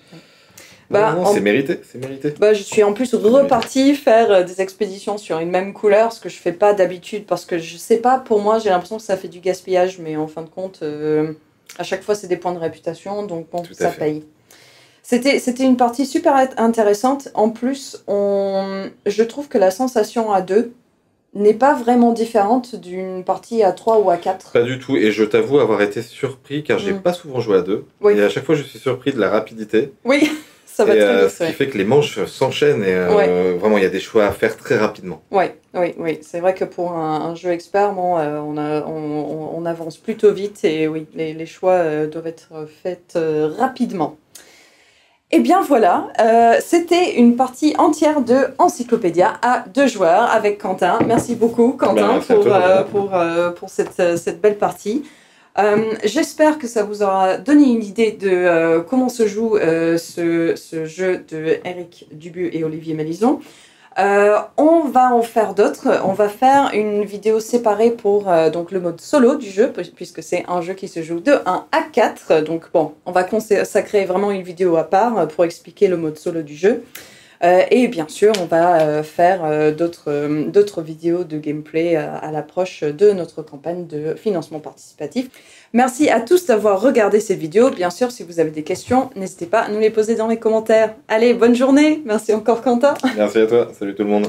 Bah, non, en- c'est mérité, c'est mérité. Bah, je suis en plus repartie faire euh, des expéditions sur une même couleur, ce que je fais pas d'habitude, parce que je sais pas, pour moi, j'ai l'impression que ça fait du gaspillage, mais en fin de compte, euh, à chaque fois, c'est des points de réputation, donc bon, ça fait. paye. C'était, c'était une partie super int- intéressante. En plus, on, je trouve que la sensation à deux n'est pas vraiment différente d'une partie à trois ou à quatre. Pas du tout, et je t'avoue avoir été surpris car j'ai Mm. pas souvent joué à deux. Oui. Et à chaque fois, je suis surpris de la rapidité. Oui, ça va et, très euh, vite. ce ouais. qui fait que les manches s'enchaînent et euh, vraiment, il y a des choix à faire très rapidement. Oui, oui, oui. C'est vrai que pour un, un jeu expert, bon, euh, on, a, on, on- on avance plutôt vite et oui, les, les choix euh, doivent être faits euh, rapidement. Et bien voilà, euh, c'était une partie entière de Encyclopédia à deux joueurs avec Quentin. Merci beaucoup Quentin Ben, à pour, toi, euh, pour, euh, pour cette, cette belle partie. Euh, J'espère que ça vous aura donné une idée de euh, comment se joue euh, ce, jeu de Eric Dubu et Olivier Mélison. Euh, on va en faire d'autres. On va faire une vidéo séparée pour donc le mode solo du jeu, pu- puisque c'est un jeu qui se joue de 1 à 4. Donc bon, on va consacrer vraiment une vidéo à part pour expliquer le mode solo du jeu. Euh, et bien sûr, on va euh, faire euh, d'autres vidéos de gameplay à l'approche de notre campagne de financement participatif. Merci à tous d'avoir regardé cette vidéo. Bien sûr, si vous avez des questions, n'hésitez pas à nous les poser dans les commentaires. Allez, bonne journée. Merci encore Quentin. Merci à toi, salut tout le monde.